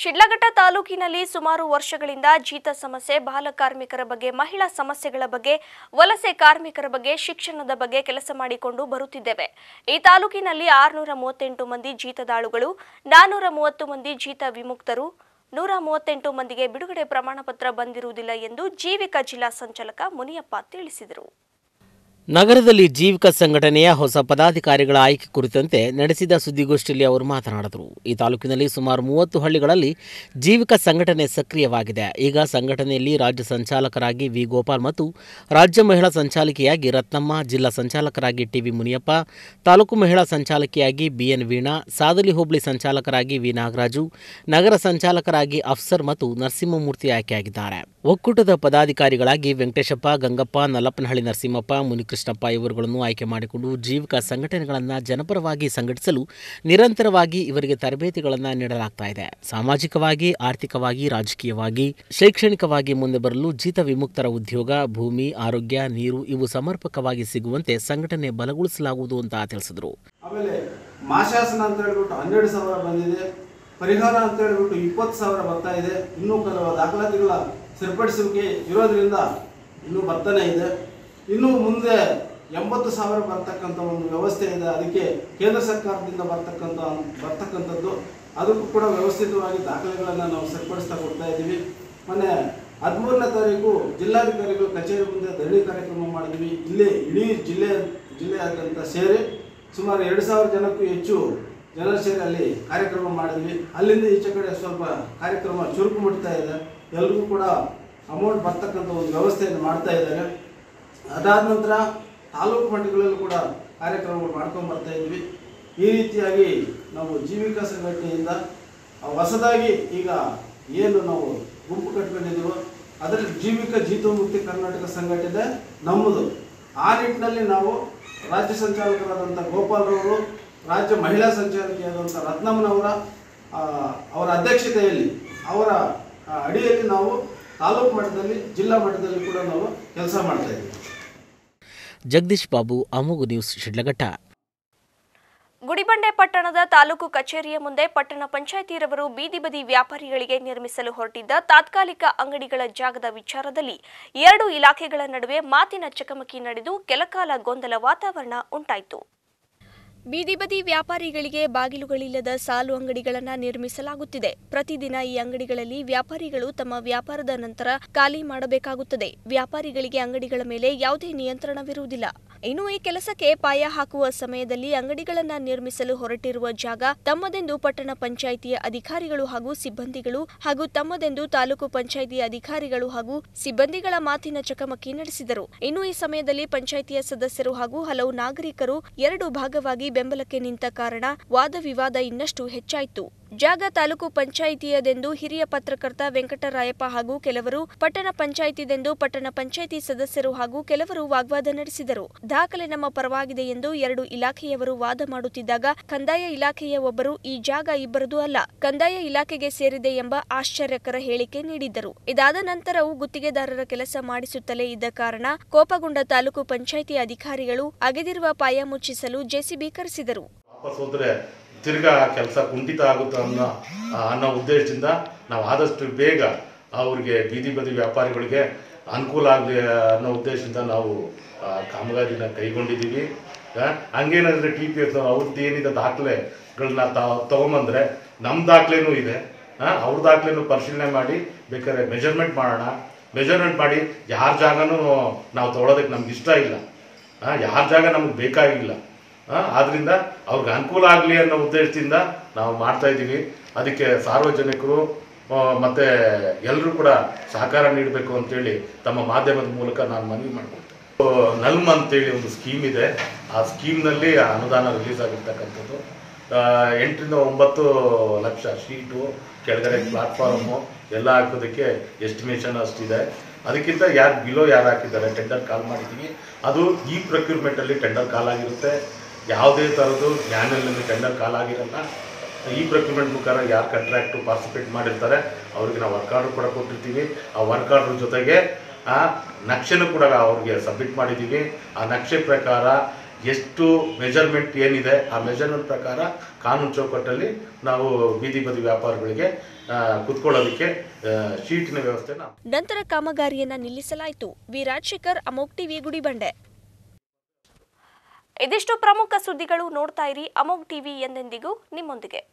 ಶಿಡ್ಲಘಟ್ಟ ತಾಲೂಕಿನಲ್ಲಿ ಸುಮಾರು ವರ್ಷಗಳಿಂದ ಜೀತ ಸಮಸ್ಯೆ, ಬಾಲ ಕಾರ್ಮಿಕರ ಬಗ್ಗೆ, ಮಹಿಳಾ ಸಮಸ್ಯೆಗಳ ಬಗ್ಗೆ, ವಲಸೆ ಕಾರ್ಮಿಕರ ಬಗ್ಗೆ, ಶಿಕ್ಷಣದ ಬಗ್ಗೆ ಕೆಲಸ ಮಾಡಿಕೊಂಡು ಬರುತ್ತಿದ್ದೇವೆ. ಈ ತಾಲೂಕಿನಲ್ಲಿ ಆರುನೂರ ಮೂವತ್ತೆಂಟು ಮಂದಿ ಜೀತದಾಳುಗಳು ನಾನ್ನೂರ ಮೂವತ್ತು ಮಂದಿ ಜೀತ ವಿಮುಕ್ತರು, ನೂರ ಮೂವತ್ತೆಂಟು ಮಂದಿಗೆ ಬಿಡುಗಡೆ ಪ್ರಮಾಣಪತ್ರ ಬಂದಿರುವುದಿಲ್ಲ ಎಂದು ಜೀವಿಕ ಜಿಲ್ಲಾ ಸಂಚಾಲಕ ಮುನಿಯಪ್ಪ ತಿಳಿಸಿದರು. ನಗರದಲ್ಲಿ ಜೀವಿಕ ಸಂಘಟನೆಯ ಹೊಸ ಪದಾಧಿಕಾರಿಗಳ ಆಯ್ಕೆ ಕುರಿತಂತೆ ನಡೆಸಿದ ಸುದ್ದಿಗೋಷ್ಠಿಯಲ್ಲಿ ಅವರು ಮಾತನಾಡಿದರು. ಈ ತಾಲೂಕಿನಲ್ಲಿ ಸುಮಾರು ಮೂವತ್ತು ಹಳ್ಳಿಗಳಲ್ಲಿ ಜೀವಿಕ ಸಂಘಟನೆ ಸಕ್ರಿಯವಾಗಿದೆ. ಈಗ ಸಂಘಟನೆಯಲ್ಲಿ ರಾಜ್ಯ ಸಂಚಾಲಕರಾಗಿ ವಿ ಗೋಪಾಲ್ ಮತ್ತು ರಾಜ್ಯ ಮಹಿಳಾ ಸಂಚಾಲಕಿಯಾಗಿ ರತ್ನಮ್ಮ, ಜಿಲ್ಲಾ ಸಂಚಾಲಕರಾಗಿ ಟಿವಿ ಮುನಿಯಪ್ಪ, ತಾಲೂಕು ಮಹಿಳಾ ಸಂಚಾಲಕಿಯಾಗಿ ಬಿಎನ್ ವೀಣಾ ಸಾದಲಿ ಹೋಬಳಿ ಸಂಚಾಲಕರಾಗಿ ವಿ ನಾಗರಾಜು, ನಗರ ಸಂಚಾಲಕರಾಗಿ ಅಫ್ಸರ್ ಮತ್ತು ನರಸಿಂಹಮೂರ್ತಿ ಆಯ್ಕೆಯಾಗಿದ್ದಾರೆ. ಒಕ್ಕೂಟದ ಪದಾಧಿಕಾರಿಗಳಾಗಿ ವೆಂಕಟೇಶಪ್ಪ, ಗಂಗಪ್ಪ, ನಲ್ಲಪ್ಪನಹಳ್ಳಿ ನರಸಿಂಹಪ್ಪ ಮುನಿಕೃಷ್ಣಪ್ಪ ಇವರುಗಳನ್ನು ಆಯ್ಕೆ ಮಾಡಿಕೊಂಡು ಜೀವಿಕ ಸಂಘಟನೆಗಳನ್ನು ಜನಪರವಾಗಿ ಸಂಘಟಿಸಲು ನಿರಂತರವಾಗಿ ಇವರಿಗೆ ತರಬೇತಿಗಳನ್ನು ನೀಡಲಾಗ್ತಾ ಇದೆ. ಸಾಮಾಜಿಕವಾಗಿ, ಆರ್ಥಿಕವಾಗಿ, ರಾಜಕೀಯವಾಗಿ, ಶೈಕ್ಷಣಿಕವಾಗಿ ಮುಂದೆ ಬರಲು ಜೀತ ವಿಮುಕ್ತರ ಉದ್ಯೋಗ, ಭೂಮಿ, ಆರೋಗ್ಯ, ನೀರು ಇವು ಸಮರ್ಪಕವಾಗಿ ಸಿಗುವಂತೆ ಸಂಘಟನೆ ಬಲಗೊಳಿಸಲಾಗುವುದು ಅಂತ ತಿಳಿಸಿದರು. ಆಮೇಲೆ ಮಾಶಾಸನ ಅಂತ ಹೇಳ್ಬಿಟ್ಟು ಹನ್ನೆರಡು ಸಾವಿರ ಬಂದಿದೆ. ಪರಿಹಾರ ಅಂತ ಹೇಳ್ಬಿಟ್ಟು ಇಪ್ಪತ್ತು ಸಾವಿರ ಬರ್ತಾ ಇದೆ. ಇನ್ನೂ ಕೆಲವು ದಾಖಲಾತಿಗಳ ಸರಿಪಡಿಸುವಿಕೆ ಇರೋದ್ರಿಂದ ಇನ್ನೂ ಬರ್ತಾನೆ ಇದೆ. ಇನ್ನು ಮುಂದೆ ಎಂಬತ್ತು ಸಾವಿರ ಬರ್ತಕ್ಕಂಥ ಒಂದು ವ್ಯವಸ್ಥೆ ಇದೆ. ಅದಕ್ಕೆ ಕೇಂದ್ರ ಸರ್ಕಾರದಿಂದ ಬರ್ತಕ್ಕಂಥ, ಬರ್ತಕ್ಕಂಥದ್ದು, ಅದಕ್ಕೂ ಕೂಡ ವ್ಯವಸ್ಥಿತವಾಗಿ ದಾಖಲೆಗಳನ್ನು ನಾವು ಸರಿಪಡಿಸ್ತಾ ಕೊಡ್ತಾ ಇದ್ದೀವಿ. ಮೊನ್ನೆ ಹದಿಮೂರನೇ ತಾರೀಕು ಜಿಲ್ಲಾಧಿಕಾರಿಗಳು ಕಚೇರಿ ಮುಂದೆ ಧರಣಿ ಕಾರ್ಯಕ್ರಮ ಮಾಡಿದ್ವಿ. ಇಲ್ಲಿ ಇಡೀ ಜಿಲ್ಲೆ, ಜಿಲ್ಲೆಯಾದ್ಯಂತ ಸೇರಿ ಸುಮಾರು ಎರಡು ಸಾವಿರ ಜನಕ್ಕೂ ಹೆಚ್ಚು ಜನರು ಸೇರಿ ಅಲ್ಲಿ ಕಾರ್ಯಕ್ರಮ ಮಾಡಿದ್ವಿ. ಅಲ್ಲಿಂದ ಈಚೆ ಕಡೆ ಸ್ವಲ್ಪ ಕಾರ್ಯಕ್ರಮ ಚುರುಕು ಮುಟ್ತಾ ಇದೆ. ಎಲ್ರಿಗೂ ಕೂಡ ಅಮೌಂಟ್ ಬರ್ತಕ್ಕಂಥ ಒಂದು ವ್ಯವಸ್ಥೆಯನ್ನು ಮಾಡ್ತಾ ಇದ್ದಾರೆ. ಅದಾದ ನಂತರ ತಾಲೂಕು ಮಟ್ಟಗಳಲ್ಲೂ ಕೂಡ ಕಾರ್ಯಕ್ರಮಗಳು ಮಾಡ್ಕೊಂಡು ಬರ್ತಾ ಇದ್ವಿ. ಈ ರೀತಿಯಾಗಿ ನಾವು ಜೀವಿಕಾ ಸಂಘಟನೆಯಿಂದ ಹೊಸದಾಗಿ ಈಗ ಏನು ನಾವು ಗುಂಪು ಕಟ್ಕೊಂಡಿದ್ದೀವೋ, ಅದರಲ್ಲಿ ಜೀವಿಕ ಜೀತೋನ್ಮುಕ್ತಿ ಕರ್ನಾಟಕ ಸಂಘಟನೆ ನಮ್ಮದು. ಆ ನಿಟ್ಟಿನಲ್ಲಿ ನಾವು ರಾಜ್ಯ ಸಂಚಾಲಕರಾದಂಥ ಗೋಪಾಲ್ರವರು ರಾಜ್ಯ ಮಹಿಳಾ ಸಂಚಾಲಕಿಯಾದಂಥ ರತ್ನಮ್ಮನವರ ಅವರ ಅಧ್ಯಕ್ಷತೆಯಲ್ಲಿ, ಅವರ ಅಡಿಯಲ್ಲಿ ನಾವು ತಾಲೂಕು ಮಟ್ಟದಲ್ಲಿ, ಜಿಲ್ಲಾ ಮಟ್ಟದಲ್ಲಿ ಕೂಡ ನಾವು ಕೆಲಸ ಮಾಡ್ತಾ ಇದ್ದೀವಿ. ಜಗದೀಶ್ ಬಾಬು ಅಮೋಘ ನ್ಯೂಸ್ ಶಿಡ್ಲಘಟ್ಟ. ಗುಡಿಬಂಡೆ ಪಟ್ಟಣದ ತಾಲೂಕು ಕಚೇರಿಯ ಮುಂದೆ ಪಟ್ಟಣ ಪಂಚಾಯಿತಿರವರು ಬೀದಿ ಬದಿ ವ್ಯಾಪಾರಿಗಳಿಗೆ ನಿರ್ಮಿಸಲು ಹೊರಟಿದ್ದ ತಾತ್ಕಾಲಿಕ ಅಂಗಡಿಗಳ ಜಾಗದ ವಿಚಾರದಲ್ಲಿ ಎರಡು ಇಲಾಖೆಗಳ ನಡುವೆ ಮಾತಿನ ಚಕಮಕಿ ನಡೆದು ಕೆಲಕಾಲ ಗೊಂದಲ ವಾತಾವರಣ ಉಂಟಾಯಿತು. ಬೀದಿ ಬದಿ ವ್ಯಾಪಾರಿಗಳಿಗೆ ಬಾಗಿಲುಗಳಿಲ್ಲದ ಸಾಲು ಅಂಗಡಿಗಳನ್ನು ನಿರ್ಮಿಸಲಾಗುತ್ತಿದೆ. ಪ್ರತಿದಿನ ಈ ಅಂಗಡಿಗಳಲ್ಲಿ ವ್ಯಾಪಾರಿಗಳು ತಮ್ಮ ವ್ಯಾಪಾರದ ನಂತರ ಖಾಲಿ ಮಾಡಬೇಕಾಗುತ್ತದೆ. ವ್ಯಾಪಾರಿಗಳಿಗೆ ಅಂಗಡಿಗಳ ಮೇಲೆ ಯಾವುದೇ ನಿಯಂತ್ರಣವಿರುವುದಿಲ್ಲ. ಇನ್ನು ಈ ಕೆಲಸಕ್ಕೆ ಪಾಯ ಹಾಕುವ ಸಮಯದಲ್ಲಿ ಅಂಗಡಿಗಳನ್ನು ನಿರ್ಮಿಸಲು ಹೊರಟಿರುವ ಜಾಗ ತಮ್ಮದೆಂದು ಪಟ್ಟಣ ಪಂಚಾಯಿತಿಯ ಅಧಿಕಾರಿಗಳು ಹಾಗೂ ಸಿಬ್ಬಂದಿಗಳು ಹಾಗೂ ತಮ್ಮದೆಂದು ತಾಲೂಕು ಪಂಚಾಯಿತಿಯ ಅಧಿಕಾರಿಗಳು ಹಾಗೂ ಸಿಬ್ಬಂದಿಗಳ ಮಾತಿನ ಚಕಮಕಿ ನಡೆಸಿದರು. ಇನ್ನು ಈ ಸಮಯದಲ್ಲಿ ಪಂಚಾಯಿತಿಯ ಸದಸ್ಯರು ಹಾಗೂ ಹಲವು ನಾಗರಿಕರು ಎರಡು ಭಾಗವಾಗಿ ಬೆಂಬಲಕ್ಕೆ ನಿಂತ ಕಾರಣ ವಾದ ವಿವಾದ ಇನ್ನಷ್ಟು ಹೆಚ್ಚಾಯಿತು. ಜಾಗ ತಾಲೂಕು ಪಂಚಾಯಿತಿಯದೆಂದು ಹಿರಿಯ ಪತ್ರಕರ್ತ ವೆಂಕಟರಾಯಪ್ಪ ಹಾಗೂ ಕೆಲವರು, ಪಟ್ಟಣ ಪಂಚಾಯಿತಿದೆಂದು ಪಟ್ಟಣ ಪಂಚಾಯಿತಿ ಸದಸ್ಯರು ಹಾಗೂ ಕೆಲವರು ವಾಗ್ವಾದ ನಡೆಸಿದರು. ದಾಖಲೆ ನಮ್ಮ ಪರವಾಗಿದೆ ಎಂದು ಎರಡು ಇಲಾಖೆಯವರು ವಾದ ಮಾಡುತ್ತಿದ್ದಾಗ, ಕಂದಾಯ ಇಲಾಖೆಯ ಒಬ್ಬರು ಈ ಜಾಗ ಇಬ್ಬರದು ಅಲ್ಲ, ಕಂದಾಯ ಇಲಾಖೆಗೆ ಸೇರಿದೆ ಎಂಬ ಆಶ್ಚರ್ಯಕರ ಹೇಳಿಕೆ ನೀಡಿದ್ದರು. ಇದಾದ ನಂತರವೂ ಗುತ್ತಿಗೆದಾರರ ಕೆಲಸ ಮಾಡಿಸುತ್ತಲೇ ಇದ್ದ ಕಾರಣ, ಕೋಪಗೊಂಡ ತಾಲೂಕು ಪಂಚಾಯಿತಿ ಅಧಿಕಾರಿಗಳು ಅಗೆದಿರುವ ಪಾಯ ಮುಚ್ಚಿಸಲು ಜೆಸಿಬಿ ಕರೆಸಿದರು. ವಾಪಸ್ ಆ ತಿರ್ಗಾ ಕೆಲಸ ಕುಂಠಿತ ಆಗುತ್ತೆ ಅನ್ನೋ ಅನ್ನೋ ಉದ್ದೇಶದಿಂದ ನಾವು ಆದಷ್ಟು ಬೇಗ ಅವ್ರಿಗೆ ಬೀದಿ ಬದಿ ವ್ಯಾಪಾರಿಗಳಿಗೆ ಅನುಕೂಲ ಆಗಲಿ ಅನ್ನೋ ಉದ್ದೇಶದಿಂದ ನಾವು ಕಾಮಗಾರಿನ ಕೈಗೊಂಡಿದ್ದೀವಿ. ಹಂಗೇನಾದರೆ ಟಿ ಪಿ ಎಸ್ ಅವ್ರದ್ದು ಏನಿದೆ ದಾಖಲೆಗಳನ್ನ ತಗೊಂಬಂದ್ರೆ ನಮ್ಮ ದಾಖಲೆನೂ ಇದೆ. ಅವ್ರ ದಾಖಲೆನೂ ಪರಿಶೀಲನೆ ಮಾಡಿ, ಬೇಕಾದ್ರೆ ಮೆಜರ್ಮೆಂಟ್ ಮಾಡೋಣ. ಮೆಜರ್ಮೆಂಟ್ ಮಾಡಿ ಯಾರ ಜಾಗನೂ ನಾವು ತೊಗೊಳೋದಕ್ಕೆ ನಮ್ಗೆ ಇಷ್ಟ ಇಲ್ಲ. ಯಾರ ಜಾಗ ನಮ್ಗೆ ಬೇಕಾಗಿಲ್ಲ. ಆ, ಆದ್ರಿಂದ ಅವ್ರಿಗೆ ಅನುಕೂಲ ಆಗಲಿ ಅನ್ನೋ ಉದ್ದೇಶದಿಂದ ನಾವು ಮಾಡ್ತಾ ಇದ್ದೀವಿ. ಅದಕ್ಕೆ ಸಾರ್ವಜನಿಕರು ಮತ್ತೆ ಎಲ್ಲರೂ ಕೂಡ ಸಹಕಾರ ನೀಡಬೇಕು ಅಂತೇಳಿ ತಮ್ಮ ಮಾಧ್ಯಮದ ಮೂಲಕ ನಾನು ಮನವಿ ಮಾಡ್ಕೊಳ್ತೇನೆ. ನಲ್ಮ್ ಅಂತೇಳಿ ಒಂದು ಸ್ಕೀಮ್ ಇದೆ. ಆ ಸ್ಕೀಮ್ನಲ್ಲಿ ಅನುದಾನ ರಿಲೀಸ್ ಆಗಿರ್ತಕ್ಕಂಥದ್ದು. ಎಂಟರಿಂದ ಒಂಬತ್ತು ಲಕ್ಷ ಶೀಟು ಕೆಳಗಡೆ ಪ್ಲಾಟ್ಫಾರ್ಮು ಎಲ್ಲ ಹಾಕೋದಕ್ಕೆ ಎಸ್ಟಿಮೇಷನ್ ಅಷ್ಟಿದೆ. ಅದಕ್ಕಿಂತ ಯಾರು ಬಿಲೋ ಯಾರು ಹಾಕಿದ್ದಾರೆ ಟೆಂಡರ್ ಕಾಲ್ ಮಾಡಿದ್ದೀವಿ ಅದು ಈ ಪ್ರೊಕ್ಯೂರ್ಮೆಂಟಲ್ಲಿ ಟೆಂಡರ್ ಕಾಲ್ ಆಗಿರುತ್ತೆ. ಯಾವುದೇ ಥರದ್ದು ಜ್ಞಾನಲ್ಲಿ ಟೆಂಡರ್ ಕಾಲ್ ಆಗಿರಲ್ಲ. ಈ ಪ್ರೊಕ್ಯೂರ್ಮೆಂಟ್ ಮುಖಾಂತರ ಯಾರು ಕಾಂಟ್ರಾಕ್ಟು ಪಾರ್ಟಿಸಿಪೇಟ್ ಮಾಡಿರ್ತಾರೆ, ಅವ್ರಿಗೆ ನಾವು ವರ್ಕ್ ಆರ್ಡರ್ ಕೂಡ ಕೊಟ್ಟಿರ್ತೀವಿ. ಆ ವರ್ಕ್ ಆರ್ಡರ್ ಜೊತೆಗೆ, ಆ ನಕ್ಷೆನೂ ಕೂಡ ಅವ್ರಿಗೆ ಸಬ್ಮಿಟ್ ಮಾಡಿದ್ದೀವಿ ಆ ನಕ್ಷೆ ಪ್ರಕಾರ ಎಷ್ಟು ಮೆಜರ್ಮೆಂಟ್ ಏನಿದೆ, ಆ ಮೆಜರ್ಮೆಂಟ್ ಪ್ರಕಾರ ಕಾನೂನು ಚೌಕಟ್ಟಲ್ಲಿ ನಾವು ಬೀದಿ ಬದಿ ವ್ಯಾಪಾರಿಗಳಿಗೆ ಕುತ್ಕೊಳ್ಳೋದಕ್ಕೆ ಶೀಟಿನ ವ್ಯವಸ್ಥೆ ನಂತರ ಕಾಮಗಾರಿಯನ್ನ ನಿಲ್ಲಿಸಲಾಯಿತು. ವಿ ರಾಜಶೇಖರ್ ಅಮೋಕ್ ಟಿವಿ, ಗುಡಿಬಂಡೆ. ಇದಿಷ್ಟು ಪ್ರಮುಖ ಸುದ್ದಿಗಳು ನೋಡ್ತಾ ಇರಿ. ಅಮೋಗ್ ಟಿವಿ ಎಂದೆಂದಿಗೂ ನಿಮ್ಮೊಂದಿಗೆ.